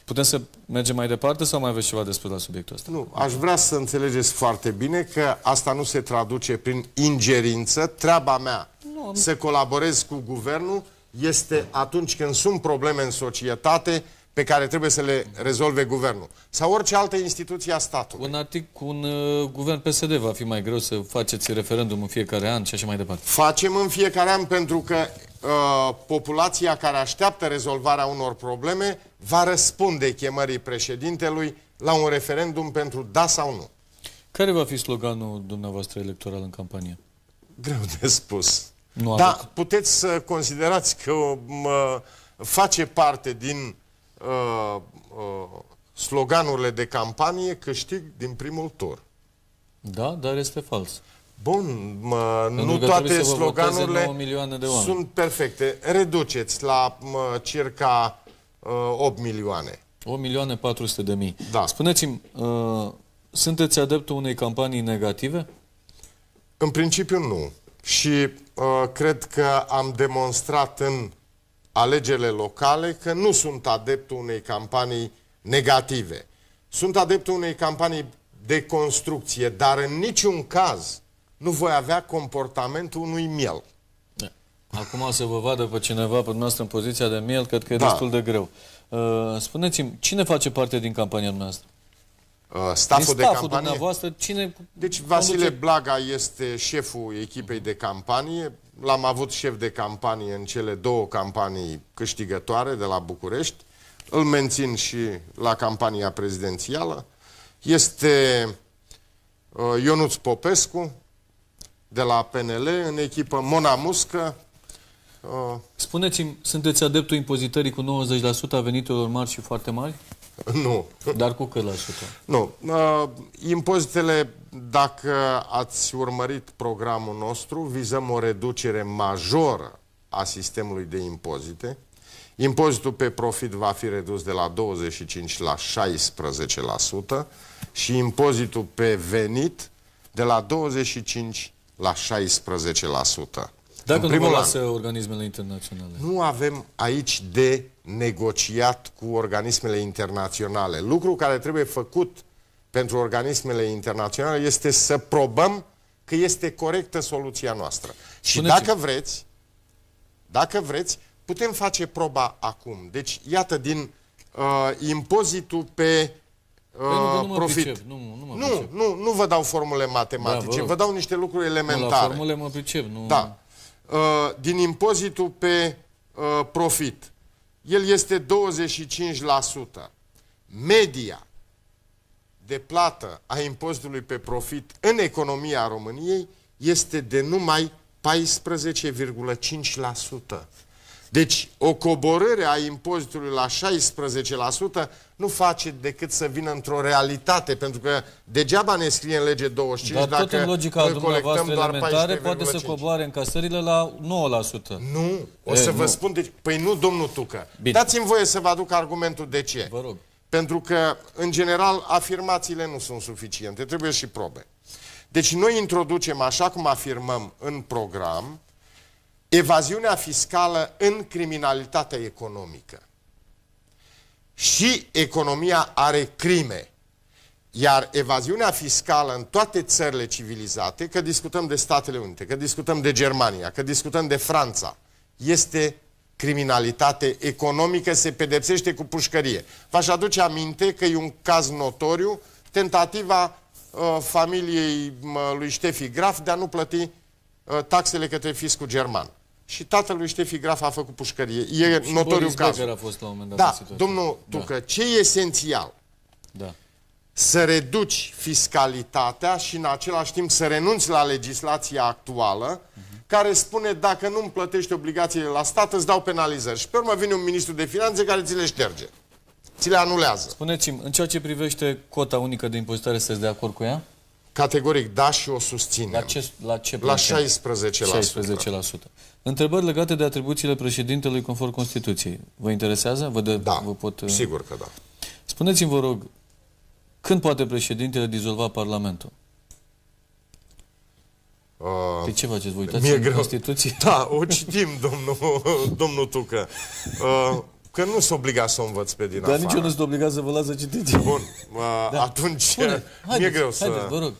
Putem să mergem mai departe sau mai aveți ceva de spus la subiectul ăsta? Nu, aș vrea să înțelegeți foarte bine că asta nu se traduce prin ingerință. Treaba mea să colaborez cu guvernul este atunci când sunt probleme în societate pe care trebuie să le rezolve guvernul. Sau orice altă instituție a statului. Un artic cu un uh, guvern PSD va fi mai greu să faceți referendum în fiecare an și așa mai departe. Facem în fiecare an pentru că uh, populația care așteaptă rezolvarea unor probleme va răspunde chemării președintelui la un referendum pentru da sau nu. Care va fi sloganul dumneavoastră electoral în campanie? Greu de spus. Nu da, aveți. puteți să considerați că mă, face parte din uh, uh, sloganurile de campanie câștig din primul tur. Da, dar este fals. Bun, mă, Pentru nu că toate trebuie să vă voteze sloganurile 9 milioane de oameni. sunt perfecte. Reduceți la mă, circa uh, 8 milioane. 1 milioane 400 de mii. Da. Spuneți-mi, uh, sunteți adeptul unei campanii negative? În principiu nu. Și uh, cred că am demonstrat în alegerile locale că nu sunt adeptul unei campanii negative. Sunt adeptul unei campanii de construcție, dar în niciun caz nu voi avea comportamentul unui miel. Da. Acum să vă vadă pe cineva pe dumneavoastră în poziția de miel, cred că e Da. destul de greu. Uh, spuneți-mi, cine face parte din campania noastră? Uh, Din staful de stafful campanie... dumneavoastră, cine Deci Vasile conduce- Blaga este șeful echipei de campanie. L-am avut șef de campanie în cele două campanii câștigătoare de la București. Îl mențin și la campania prezidențială. Este uh, Ionuț Popescu de la PNL în echipă Mona Muscă. Uh, Spuneți-mi, sunteți adeptul impozitării cu 90% a veniturilor mari și foarte mari? nu, Dar cu cât la sută? Nu. Uh, impozitele, dacă ați urmărit programul nostru, vizăm o reducere majoră a sistemului de impozite. Impozitul pe profit va fi redus de la 25 la 16% și impozitul pe venit de la 25 la 16%. Dacă În nu vă primul an. lasă organismele internaționale. Nu avem aici de negociat cu organismele internaționale. Lucru care trebuie făcut pentru organismele internaționale este să probăm că este corectă soluția noastră. Și Spuneți-mi. dacă vreți, dacă vreți, putem face proba acum. Deci, iată, din uh, impozitul pe uh, Păi nu, că nu mă profit. pricep, nu, nu mă nu, pricep. nu, nu vă dau formule Da, matematice, vă rog. vă dau niște lucruri Nu, elementare. la formule mă pricep, nu... Da. Uh, din impozitul pe uh, profit. El este 25%. Media de plată a impozitului pe profit în economia României este de numai 14,5%. Deci, o coborâre a impozitului la 16% nu face decât să vină într-o realitate, pentru că degeaba ne scrie în lege 25 Dar tot dacă în logica noi colectăm dumneavoastră doar elementare poate să 14,5. coboare încasările la 9%. Nu, o E, să vă nu. spun de Păi nu, domnul Tucă. Bine. Dați-mi voie să vă aduc argumentul de ce. Vă rog. Pentru că, în general, afirmațiile nu sunt suficiente, trebuie și probe. Deci noi introducem, așa cum afirmăm în program, evaziunea fiscală în criminalitatea economică. Și economia are crime. Iar evaziunea fiscală în toate țările civilizate, că discutăm de Statele Unite, că discutăm de Germania, că discutăm de Franța, este criminalitate economică, se pedepsește cu pușcărie. V-aș aduce aminte că e un caz notoriu, tentativa uh, familiei mă, lui Ștefi Graf de a nu plăti uh, taxele către fiscul german. Și tatălui Ștefi Graf a făcut pușcărie. E Și notoriu Boris cazul. Becker a fost la un moment dat Da, în situația. domnul Tucă, ce e esențial? Da. să reduci fiscalitatea și în același timp să renunți la legislația actuală care spune dacă nu îmi plătești obligațiile la stat, îți dau penalizări. Și pe urmă vine un ministru de finanțe care ți le șterge. Ți le anulează. Spuneți-mi, în ceea ce privește cota unică de impozitare, sunteți de acord cu ea? Categoric da și o susținem. La ce, la ce La procent? 16%. 16%. Întrebări legate de atribuțiile președintelui conform Constituției. Vă interesează? Vă, de, Da, vă pot... uh, sigur că da. Spuneți-mi, vă rog, când poate președintele dizolva Parlamentul? Uh, De ce faceți? Vă uitați mi-e în greu. Constituție? Da, o citim, domnul, domnul Tucă. Uh, că nu sunt obligat să o învăț pe din Dar afară. nici eu nu sunt obligat să vă las să citiți. Bun, uh, Da. atunci Spune, mi-e haideți, greu să... haideți, vă rog.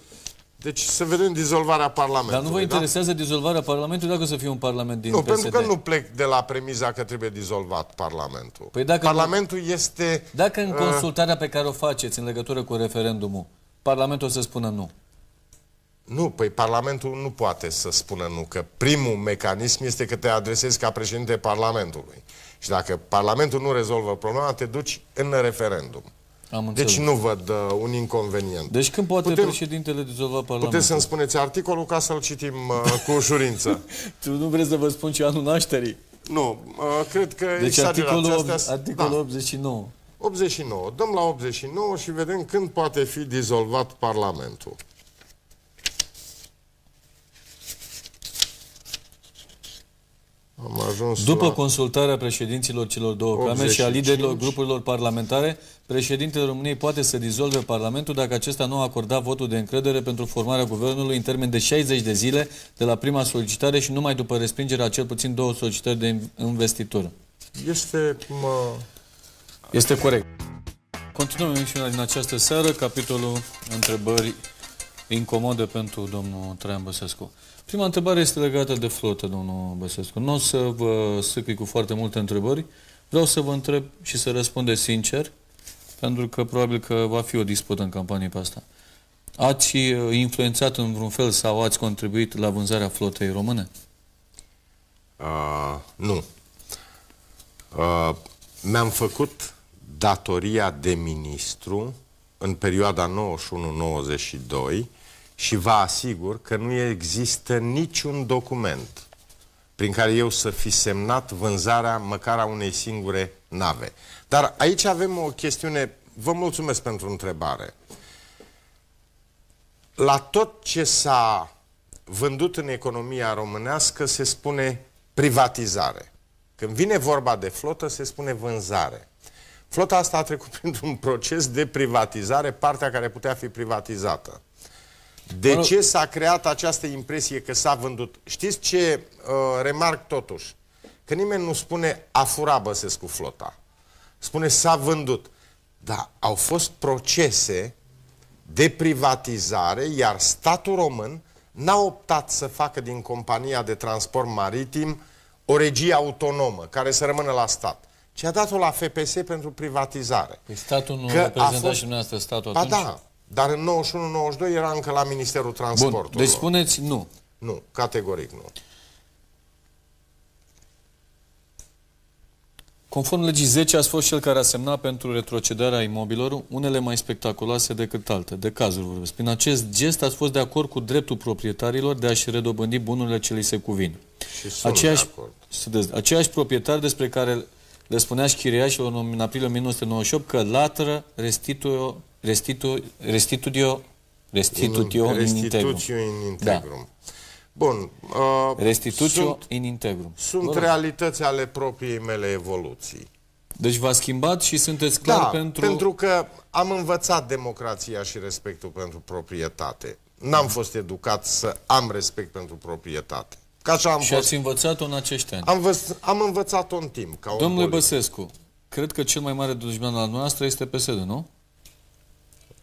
Deci să vedem dizolvarea Parlamentului. Dar nu vă da? interesează dizolvarea Parlamentului dacă o să fie un Parlament din Nu, PSD? pentru că nu plec de la premiza că trebuie dizolvat Parlamentul. Păi dacă- Parlamentul este... Dacă în uh, consultarea pe care o faceți în legătură cu referendumul, Parlamentul o să spună nu. Nu, păi Parlamentul nu poate să spună nu, că primul mecanism este că te adresezi ca președinte Parlamentului. Și dacă Parlamentul nu rezolvă problema, te duci în referendum. Am deci nu văd uh, un inconvenient. Deci când poate Putem... președintele dizolva Parlamentul? Puteți să-mi spuneți articolul ca să-l citim uh, cu ușurință. tu nu vreți să vă spun ce anul nașterii? Nu, uh, cred că Deci articolul, astea... articolul da. 89. 89. Dăm la 89 și vedem când poate fi dizolvat Parlamentul. Am ajuns După la... consultarea președinților celor două 85. camere și a liderilor grupurilor parlamentare, președintele României poate să dizolve Parlamentul dacă acesta nu a acordat votul de încredere pentru formarea guvernului în termen de 60 de zile de la prima solicitare și numai după respingerea a cel puțin două solicitări de investitură. Este... Mă... Este corect. Continuăm emisiunea din această seară, capitolul întrebări incomode pentru domnul Traian Băsescu. Prima întrebare este legată de flotă, domnul Băsescu. Nu o să vă sâcui cu foarte multe întrebări, vreau să vă întreb și să răspundeți sincer, pentru că probabil că va fi o dispută în campanie pe asta. Ați uh, influențat în vreun fel sau ați contribuit la vânzarea flotei române? Uh, nu. Uh, mi-am făcut datoria de ministru în perioada 91-92 și vă asigur că nu există niciun document prin care eu să fi semnat vânzarea măcar a unei singure nave. Dar aici avem o chestiune, vă mulțumesc pentru întrebare. La tot ce s-a vândut în economia românească se spune privatizare. Când vine vorba de flotă, se spune vânzare. Flota asta a trecut printr-un proces de privatizare, partea care putea fi privatizată. De ce s-a creat această impresie că s-a vândut? Știți ce uh, remarc totuși? Că nimeni nu spune a fura Băsescu flota. Spune s-a vândut. Da, au fost procese de privatizare, iar statul român n-a optat să facă din compania de transport maritim o regie autonomă, care să rămână la stat. ci a dat-o la FPS pentru privatizare. Păi statul nu Că a reprezenta fost- și dumneavoastră statul Ba atunci? da, dar în 91-92 era încă la Ministerul Bun, Transportului. deci spuneți nu. Nu, categoric nu. Conform legii 10, ați fost cel care a semnat pentru retrocedarea imobilor, unele mai spectaculoase decât alte, de cazuri vorbesc. Prin acest gest ați fost de acord cu dreptul proprietarilor de a-și redobândi bunurile ce li se cuvin. Și sunt Aceeași, de acord. sunteți- aceeași proprietari despre care le spunea și chiriașilor în aprilie 1998 că latră restituio, restitu, restitudio, restitutio in integrum. Restitutio in integrum. Bun. Uh, Restitutio Sunt, in integrum. sunt Vă rog. realități ale propriei mele evoluții. Deci v-a schimbat și sunteți clar da, pentru... pentru că am învățat democrația și respectul pentru proprietate. N-am fost educat să am respect pentru proprietate. Ca așa am Și fost. ați învățat-o în acești ani. Am, văz, am învățat-o în timp. Ca om Domnule politic. Băsescu, cred că cel mai mare dușman al noastră este PSD, nu?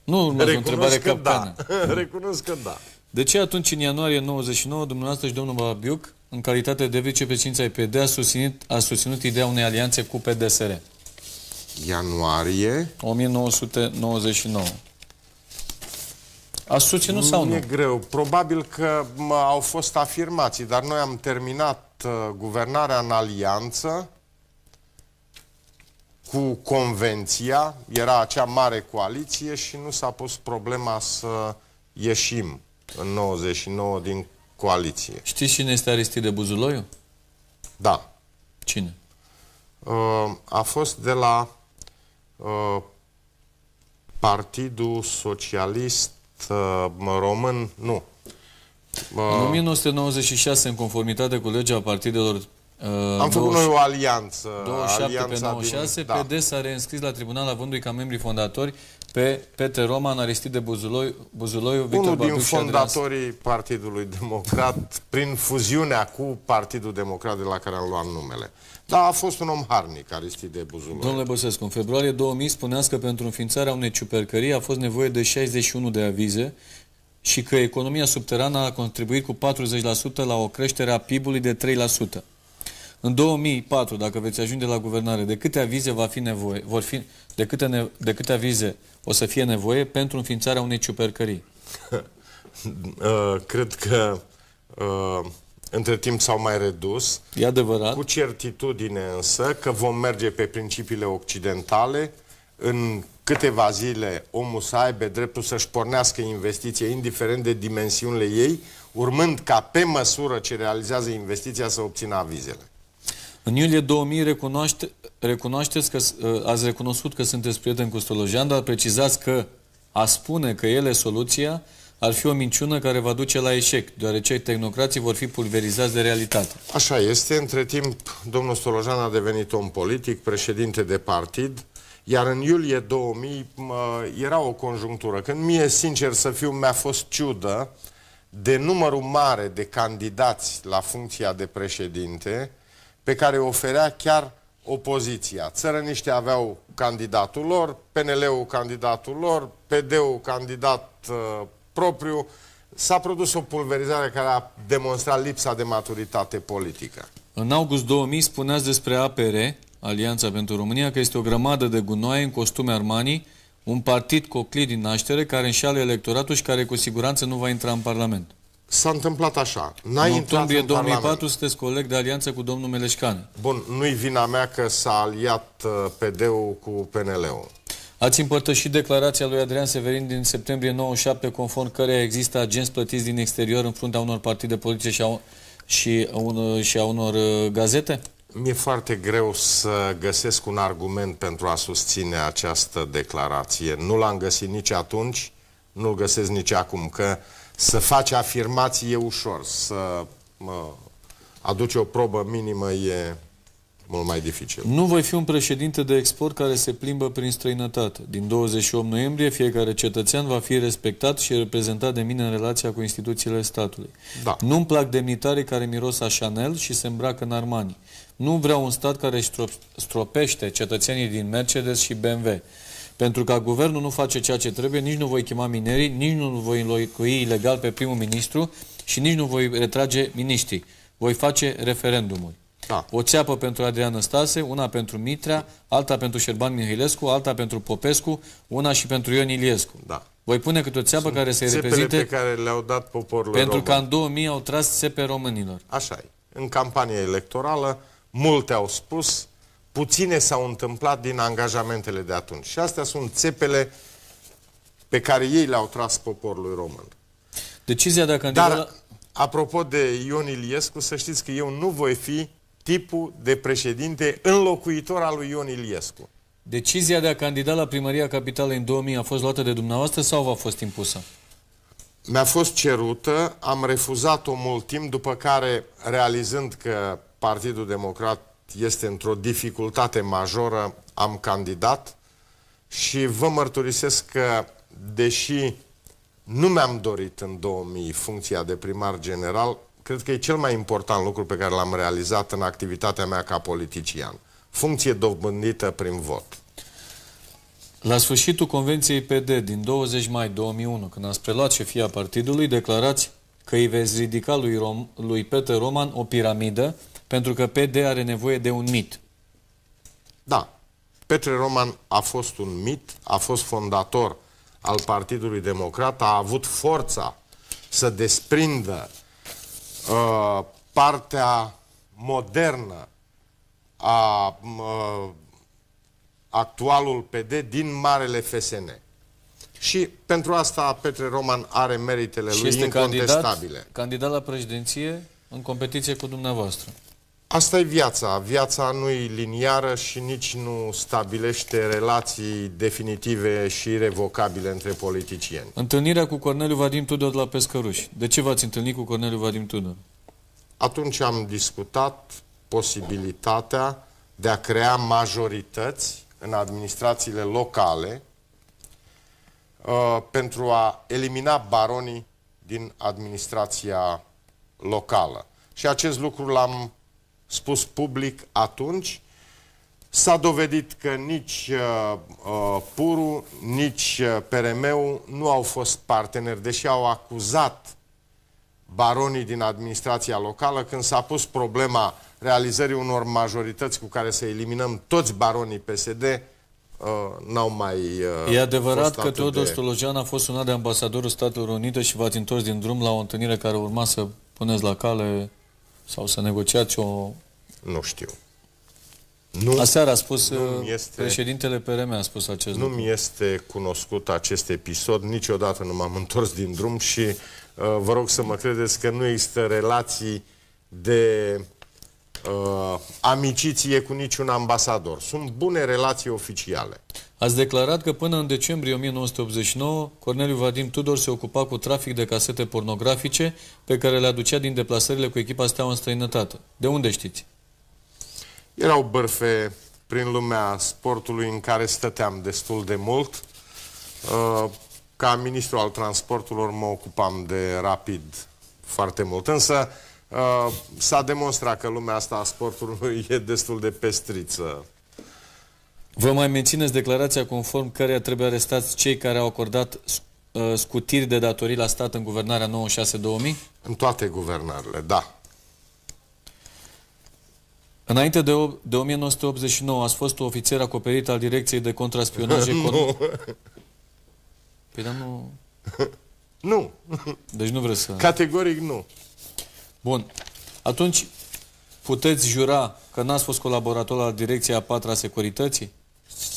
Nu urmează o întrebare Recunosc că capcană. da. Recunosc că da. De ce atunci, în ianuarie 99, dumneavoastră și domnul Babiuc, în calitate de vicepreședinte ai PD, a susținut, a susținut ideea unei alianțe cu PDSR? Ianuarie. 1999. A susținut sau nu? E greu. Probabil că mă, au fost afirmații, dar noi am terminat uh, guvernarea în alianță cu convenția, era acea mare coaliție și nu s-a pus problema să ieșim în 99 din coaliție. Știți cine este Aristide Buzuloiu? Da. Cine? Uh, a fost de la uh, Partidul Socialist uh, Român, nu. În 1996, în conformitate cu legea partidelor uh, Am făcut noi o alianță. 27 pe alianța 96, din, da. PD s-a reînscris la tribunal avându-i ca membri fondatori pe Petre Roman, Aristide Buzuloiu, Buzuloiu Victor Unul din Babiuc și Adrian fondatorii Partidului Democrat, prin fuziunea cu Partidul Democrat de la care am luat numele. Da, a fost un om harnic, Aristide Buzuloi. Domnule Băsescu, în februarie 2000 spuneați că pentru înființarea unei ciupercării a fost nevoie de 61 de avize și că economia subterană a contribuit cu 40% la o creștere a PIB-ului de 3%. În 2004, dacă veți ajunge la guvernare, de câte avize va fi nevoie, vor fi, de, câte ne, de câte avize o să fie nevoie pentru înființarea unei ciupercării? Uh, cred că uh, între timp s-au mai redus. E adevărat? Cu certitudine însă că vom merge pe principiile occidentale. În câteva zile omul să aibă dreptul să-și pornească investiție, indiferent de dimensiunile ei, urmând ca pe măsură ce realizează investiția să obțină avizele. În iulie 2000 recunoaște, recunoașteți că uh, ați recunoscut că sunteți prieten cu Stolojan, dar precizați că a spune că el e soluția ar fi o minciună care va duce la eșec, deoarece tehnocrații vor fi pulverizați de realitate. Așa este. Între timp, domnul Stolojan a devenit om politic, președinte de partid, iar în iulie 2000 mă, era o conjunctură. Când mie, sincer să fiu, mi-a fost ciudă de numărul mare de candidați la funcția de președinte pe care oferea chiar opoziția. Țărăniștii aveau candidatul lor, PNL-ul candidatul lor, PD-ul candidat uh, propriu. S-a produs o pulverizare care a demonstrat lipsa de maturitate politică. În august 2000 spuneați despre APR, Alianța pentru România, că este o grămadă de gunoaie în costume Armani, un partid coclit din naștere care înșeală electoratul și care cu siguranță nu va intra în Parlament. S-a întâmplat așa. N-ai În intrat octombrie în 2004 Parlament. sunteți coleg de alianță cu domnul Meleșcane. Bun, nu-i vina mea că s-a aliat uh, PD-ul cu PNL-ul. Ați împărtășit declarația lui Adrian Severin din septembrie 97, conform căreia există agenți plătiți din exterior în fruntea unor partide politice și a, și a, un, și a unor uh, gazete? Mi-e foarte greu să găsesc un argument pentru a susține această declarație. Nu l-am găsit nici atunci, nu-l găsesc nici acum, că să faci afirmații e ușor, să mă, aduci o probă minimă e mult mai dificil. Nu voi fi un președinte de export care se plimbă prin străinătate. Din 28 noiembrie, fiecare cetățean va fi respectat și reprezentat de mine în relația cu instituțiile statului. Da. Nu-mi plac demnitarii care miros a Chanel și se îmbracă în Armani. Nu vreau un stat care stro- stropește cetățenii din Mercedes și BMW. Pentru că guvernul nu face ceea ce trebuie, nici nu voi chema minerii, nici nu voi înlocui ilegal pe primul ministru și nici nu voi retrage miniștrii. Voi face referendumuri. Da. O țeapă pentru Adrian Năstase, una pentru Mitrea, alta pentru Șerban Mihăilescu, alta pentru Popescu, una și pentru Ion Iliescu. Da. Voi pune câte o țeapă care să-i Țepele reprezinte, pe care le-au dat poporul pentru român. că în 2000 au tras țepe românilor. Așa e. În campania electorală, multe au spus, puține s-au întâmplat din angajamentele de atunci. Și astea sunt țepele pe care ei le-au tras poporului român. Decizia de a candida Dar, la... apropo de Ion Iliescu, să știți că eu nu voi fi tipul de președinte înlocuitor al lui Ion Iliescu. Decizia de a candida la primăria capitalei în 2000 a fost luată de dumneavoastră sau v-a fost impusă? Mi-a fost cerută, am refuzat-o mult timp, după care, realizând că Partidul Democrat este într-o dificultate majoră, am candidat și vă mărturisesc că, deși nu mi-am dorit în 2000 funcția de primar general, cred că e cel mai important lucru pe care l-am realizat în activitatea mea ca politician. Funcție dobândită prin vot. La sfârșitul Convenției PD din 20 mai 2001, când ați preluat șefia partidului, declarați că îi veți ridica lui, Rom, lui Peter Roman o piramidă pentru că PD are nevoie de un mit. Da, Petre Roman a fost un mit, a fost fondator al Partidului Democrat, a avut forța să desprindă uh, partea modernă a uh, actualul PD din Marele FSN. Și pentru asta Petre Roman are meritele Și lui este candidat, incontestabile. candidat la președinție în competiție cu dumneavoastră. Asta e viața. Viața nu e liniară și nici nu stabilește relații definitive și irrevocabile între politicieni. Întâlnirea cu Corneliu Vadim Tudor la Pescăruși. De ce v-ați întâlnit cu Corneliu Vadim Tudor? Atunci am discutat posibilitatea de a crea majorități în administrațiile locale uh, pentru a elimina baronii din administrația locală. Și acest lucru l-am spus public atunci. S-a dovedit că nici uh, uh, Puru, nici uh, PRM-ul nu au fost parteneri, deși au acuzat baronii din administrația locală când s-a pus problema realizării unor majorități cu care să eliminăm toți baronii PSD, uh, n-au mai uh, E adevărat fost că atât Teodor de... Stolojan a fost sunat de ambasadorul Statelor Unite și v-ați întors din drum la o întâlnire care urma să puneți la cale sau să negociați o... Nu știu. Nu, Aseară a spus Nu-mi uh, este- președintele PRM a spus acest nu lucru. mi este cunoscut acest episod, niciodată nu m-am întors din drum și uh, vă rog să mă credeți că nu există relații de uh, amiciție cu niciun ambasador. Sunt bune relații oficiale. Ați declarat că până în decembrie 1989, Corneliu Vadim Tudor se ocupa cu trafic de casete pornografice pe care le aducea din deplasările cu echipa Steaua în străinătate. De unde știți? Erau bărfe prin lumea sportului în care stăteam destul de mult. Uh, ca ministru al transporturilor mă ocupam de rapid foarte mult. Însă uh, s-a demonstrat că lumea asta a sportului e destul de pestriță. Vă mai mențineți declarația conform căreia trebuie arestați cei care au acordat uh, scutiri de datorii la stat în guvernarea 96-2000? În toate guvernările, da. Înainte de, o, de 1989 ați fost ofițer acoperit al Direcției de Contraspionaje... nu. Păi dar nu... nu. Deci nu vreți să... Categoric nu. Bun. Atunci puteți jura că n-ați fost colaborator la Direcția a patra Securității?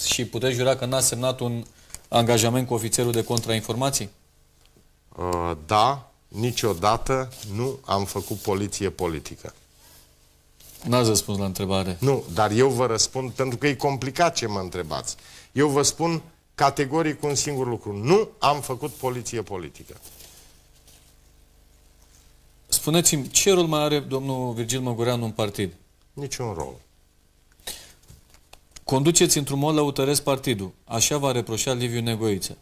Și puteți jura că n-ați semnat un angajament cu ofițerul de contrainformații? Uh, da, niciodată nu am făcut poliție politică. N-ați răspuns la întrebare. Nu, dar eu vă răspund pentru că e complicat ce mă întrebați. Eu vă spun categoric un singur lucru. Nu am făcut poliție politică. Spuneți-mi, ce rol mai are domnul Virgil Măgureanu în partid? Niciun rol. Conduceți într-un mod lăutăresc partidul. Așa va reproșa Liviu Negoiță.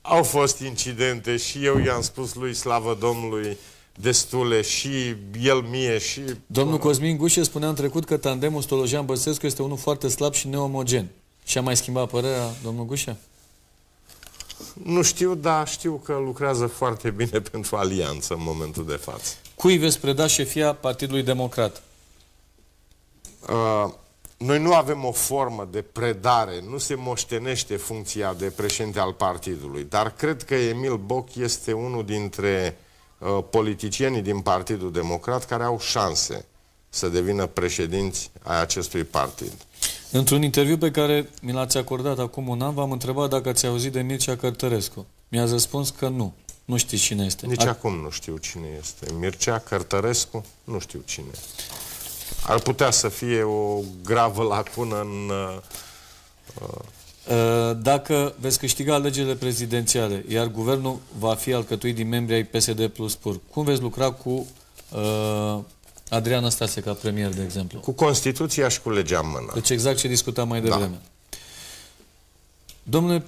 Au fost incidente și eu i-am spus lui Slavă Domnului destule și el mie și... Domnul Cosmin Gușe spunea în trecut că tandemul Stolojan Băsescu este unul foarte slab și neomogen. Și a mai schimbat părerea domnul Gușe? Nu știu, dar știu că lucrează foarte bine pentru alianță în momentul de față. Cui veți preda șefia Partidului Democrat? Uh, noi nu avem o formă de predare, nu se moștenește funcția de președinte al partidului, dar cred că Emil Boc este unul dintre uh, politicienii din Partidul Democrat care au șanse să devină președinți ai acestui partid. Într-un interviu pe care mi l-ați acordat acum un an, v-am întrebat dacă ați auzit de Mircea Cărtărescu. Mi-ați răspuns că nu. Nu știți cine este. Nici A... acum nu știu cine este. Mircea Cărtărescu, nu știu cine este. Ar putea să fie o gravă lacună în... Uh, dacă veți câștiga alegerile prezidențiale, iar guvernul va fi alcătuit din membri ai PSD plus PUR, cum veți lucra cu uh, Adrian Stase ca premier, de exemplu? Cu Constituția și cu legea în mână. Deci exact ce discutam mai devreme. Da. Domnule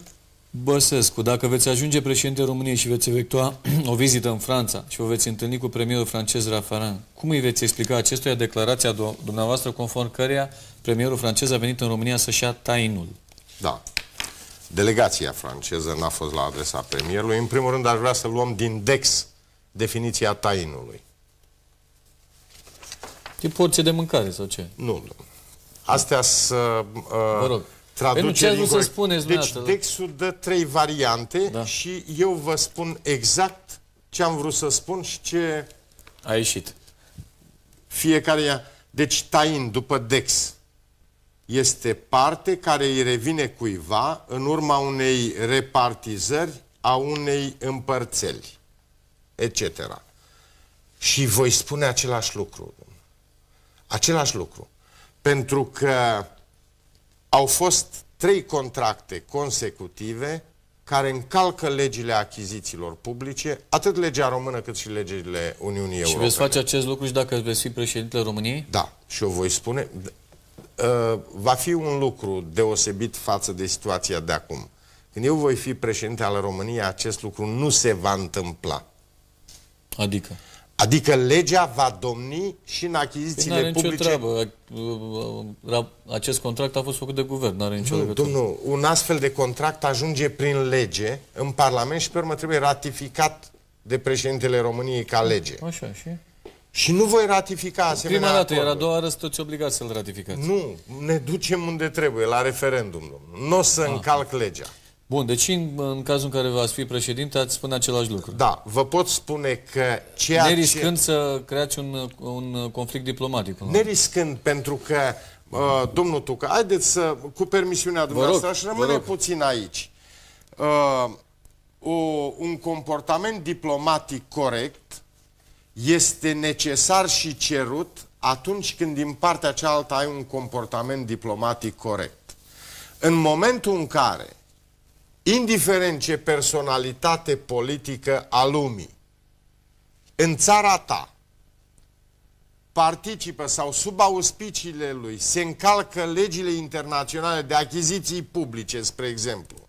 Băsescu, dacă veți ajunge președinte României și veți efectua o vizită în Franța și vă veți întâlni cu premierul francez Raffarin, cum îi veți explica acestuia declarația dumneavoastră conform căreia premierul francez a venit în România să-și ia tainul? Da. Delegația franceză n-a fost la adresa premierului. În primul rând, aș vrea să luăm din DEX definiția tainului. E porție de mâncare sau ce? Nu, nu. Astea să... Uh, vă rog traducere păi nu, ce să spuneți Deci textul dă trei variante da. și eu vă spun exact ce am vrut să spun și ce... A ieșit. Fiecare ia... Deci tain după dex este parte care îi revine cuiva în urma unei repartizări a unei împărțeli, etc. Și voi spune același lucru. Același lucru. Pentru că au fost trei contracte consecutive care încalcă legile achizițiilor publice, atât legea română cât și legile Uniunii Europene. Și veți face acest lucru și dacă veți fi președintele României? Da, și o voi spune. Uh, va fi un lucru deosebit față de situația de acum. Când eu voi fi președinte al României, acest lucru nu se va întâmpla. Adică? Adică legea va domni și în achizițiile păi publice. treabă. Acest contract a fost făcut de guvern, nu are nicio nu, legătură. Domnul, un astfel de contract ajunge prin lege în Parlament și pe urmă trebuie ratificat de președintele României ca lege. Așa, și? Și nu voi ratifica asemenea Prima dată, iar a doua oară sunteți obligați să-l ratificați. Nu, ne ducem unde trebuie, la referendum, domnul. Nu o să ah. încalc legea. Bun, deci în, în cazul în care v-ați fi președinte, ați spune același lucru. Da, vă pot spune că ceea Neriscând ce... să creați un, un conflict diplomatic. Neriscând, pentru că, uh, domnul Tucă, haideți să, cu permisiunea dumneavoastră, aș rămâne puțin aici. Uh, o, un comportament diplomatic corect este necesar și cerut atunci când din partea cealaltă ai un comportament diplomatic corect. În momentul în care, indiferent ce personalitate politică a lumii, în țara ta, participă sau sub auspiciile lui se încalcă legile internaționale de achiziții publice, spre exemplu,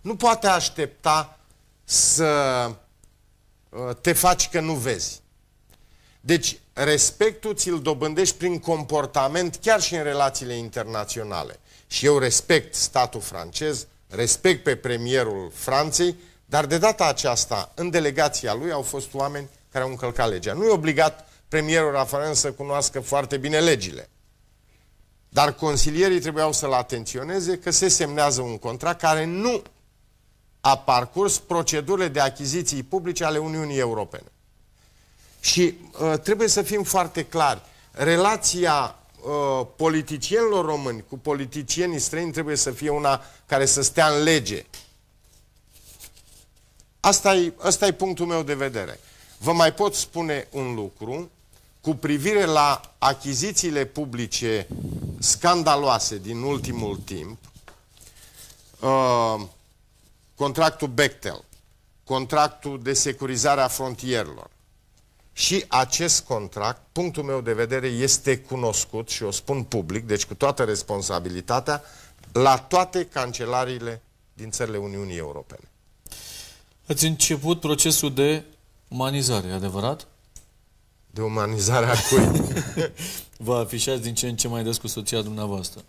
nu poate aștepta să uh, te faci că nu vezi. Deci, respectul ți-l dobândești prin comportament chiar și în relațiile internaționale. Și eu respect statul francez, respect pe premierul Franței, dar de data aceasta, în delegația lui au fost oameni care au încălcat legea. Nu e obligat premierul Rafael să cunoască foarte bine legile. Dar consilierii trebuiau să-l atenționeze că se semnează un contract care nu a parcurs procedurile de achiziții publice ale Uniunii Europene. Și uh, trebuie să fim foarte clari. Relația uh, politicienilor români cu politicienii străini trebuie să fie una care să stea în lege. Asta e, asta e punctul meu de vedere. Vă mai pot spune un lucru cu privire la achizițiile publice scandaloase din ultimul timp. Uh, contractul Bechtel, contractul de securizare a frontierelor. Și acest contract, punctul meu de vedere, este cunoscut și o spun public, deci cu toată responsabilitatea, la toate cancelariile din țările Uniunii Europene. Ați început procesul de umanizare, adevărat? De umanizare a cui? Vă afișați din ce în ce mai des cu soția dumneavoastră.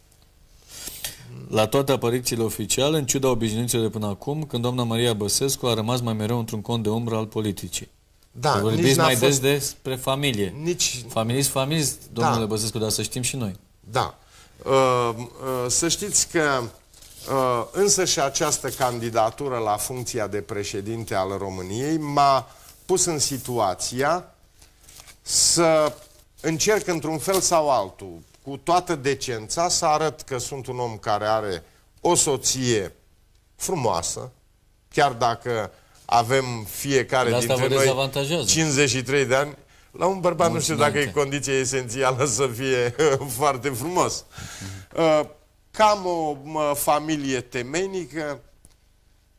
La toate aparițiile oficiale, în ciuda obișnuințelor de până acum, când doamna Maria Băsescu a rămas mai mereu într-un cont de umbră al politicii. Da, Vorbiți nici n-a mai fost... des despre familie. Nici... Familist, familist, domnule Da. Băsescu, dar să știm și noi. Da. Uh, uh, să știți că uh, însă și această candidatură la funcția de președinte al României m-a pus în situația să încerc într-un fel sau altul, cu toată decența, să arăt că sunt un om care are o soție frumoasă, chiar dacă avem fiecare Dar asta dintre vă noi dezavantajează. 53 de ani, la un bărbat nu Mulți știu dacă e înainte. condiție esențială să fie foarte frumos. Uh, Cam o mă, familie temenică,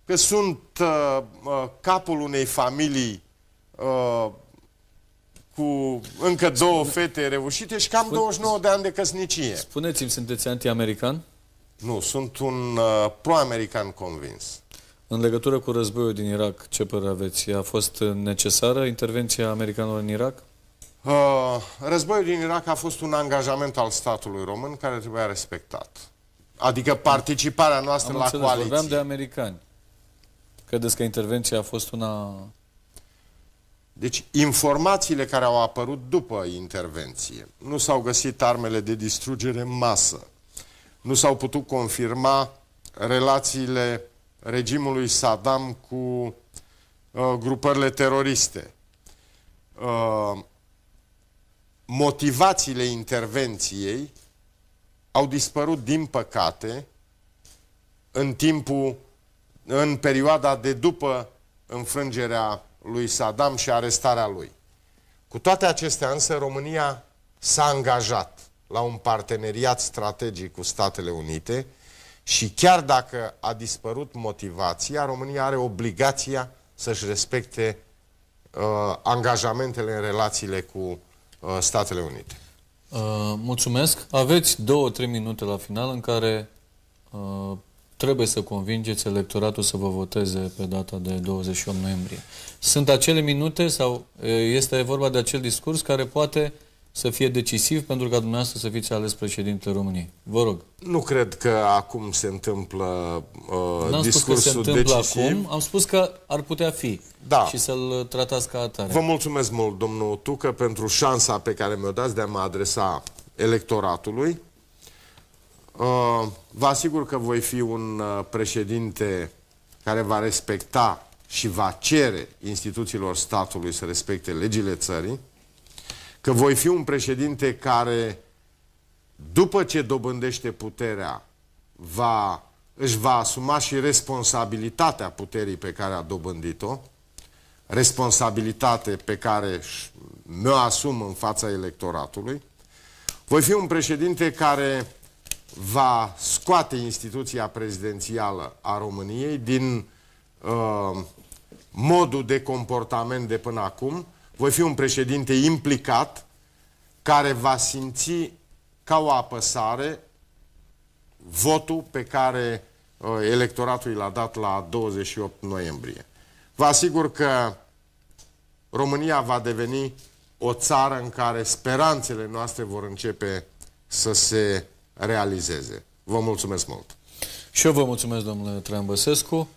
că sunt uh, uh, capul unei familii uh, cu încă două fete reușite și cam 29 de ani de căsnicie. Spuneți-mi, sunteți anti-american? Nu, sunt un uh, pro-american convins. În legătură cu războiul din Irak, ce părere aveți? A fost necesară intervenția americanilor în Irak? Uh, războiul din Irak a fost un angajament al statului român care trebuia respectat. Adică participarea noastră Am la înțeles, coaliție. vorbeam de americani. Credeți că intervenția a fost una... Deci informațiile care au apărut după intervenție, nu s-au găsit armele de distrugere în masă, nu s-au putut confirma relațiile regimului Saddam cu uh, grupările teroriste. Uh, motivațiile intervenției au dispărut, din păcate, în timpul, în perioada de după înfrângerea lui Saddam și arestarea lui. Cu toate acestea însă, România s-a angajat la un parteneriat strategic cu Statele Unite și chiar dacă a dispărut motivația, România are obligația să-și respecte uh, angajamentele în relațiile cu uh, Statele Unite. Uh, mulțumesc. Aveți două, trei minute la final în care uh, trebuie să convingeți electoratul să vă voteze pe data de 28 noiembrie. Sunt acele minute sau uh, este vorba de acel discurs care poate să fie decisiv pentru ca dumneavoastră să fiți ales președintele României. Vă rog. Nu cred că acum se întâmplă uh, N-am spus că discursul se întâmplă decisiv. acum, am spus că ar putea fi Da. și să-l tratați ca atare. Vă mulțumesc mult, domnul Tucă, pentru șansa pe care mi-o dați de a mă adresa electoratului. Uh, Vă asigur că voi fi un uh, președinte care va respecta și va cere instituțiilor statului să respecte legile țării, că voi fi un președinte care, după ce dobândește puterea, va, își va asuma și responsabilitatea puterii pe care a dobândit-o, responsabilitate pe care își- mi-o asum în fața electoratului. Voi fi un președinte care va scoate instituția prezidențială a României din uh, modul de comportament de până acum. Voi fi un președinte implicat care va simți ca o apăsare votul pe care uh, electoratul l-a dat la 28 noiembrie. Vă asigur că România va deveni o țară în care speranțele noastre vor începe să se realizeze. Vă mulțumesc mult! Și eu vă mulțumesc, domnule Traian Băsescu.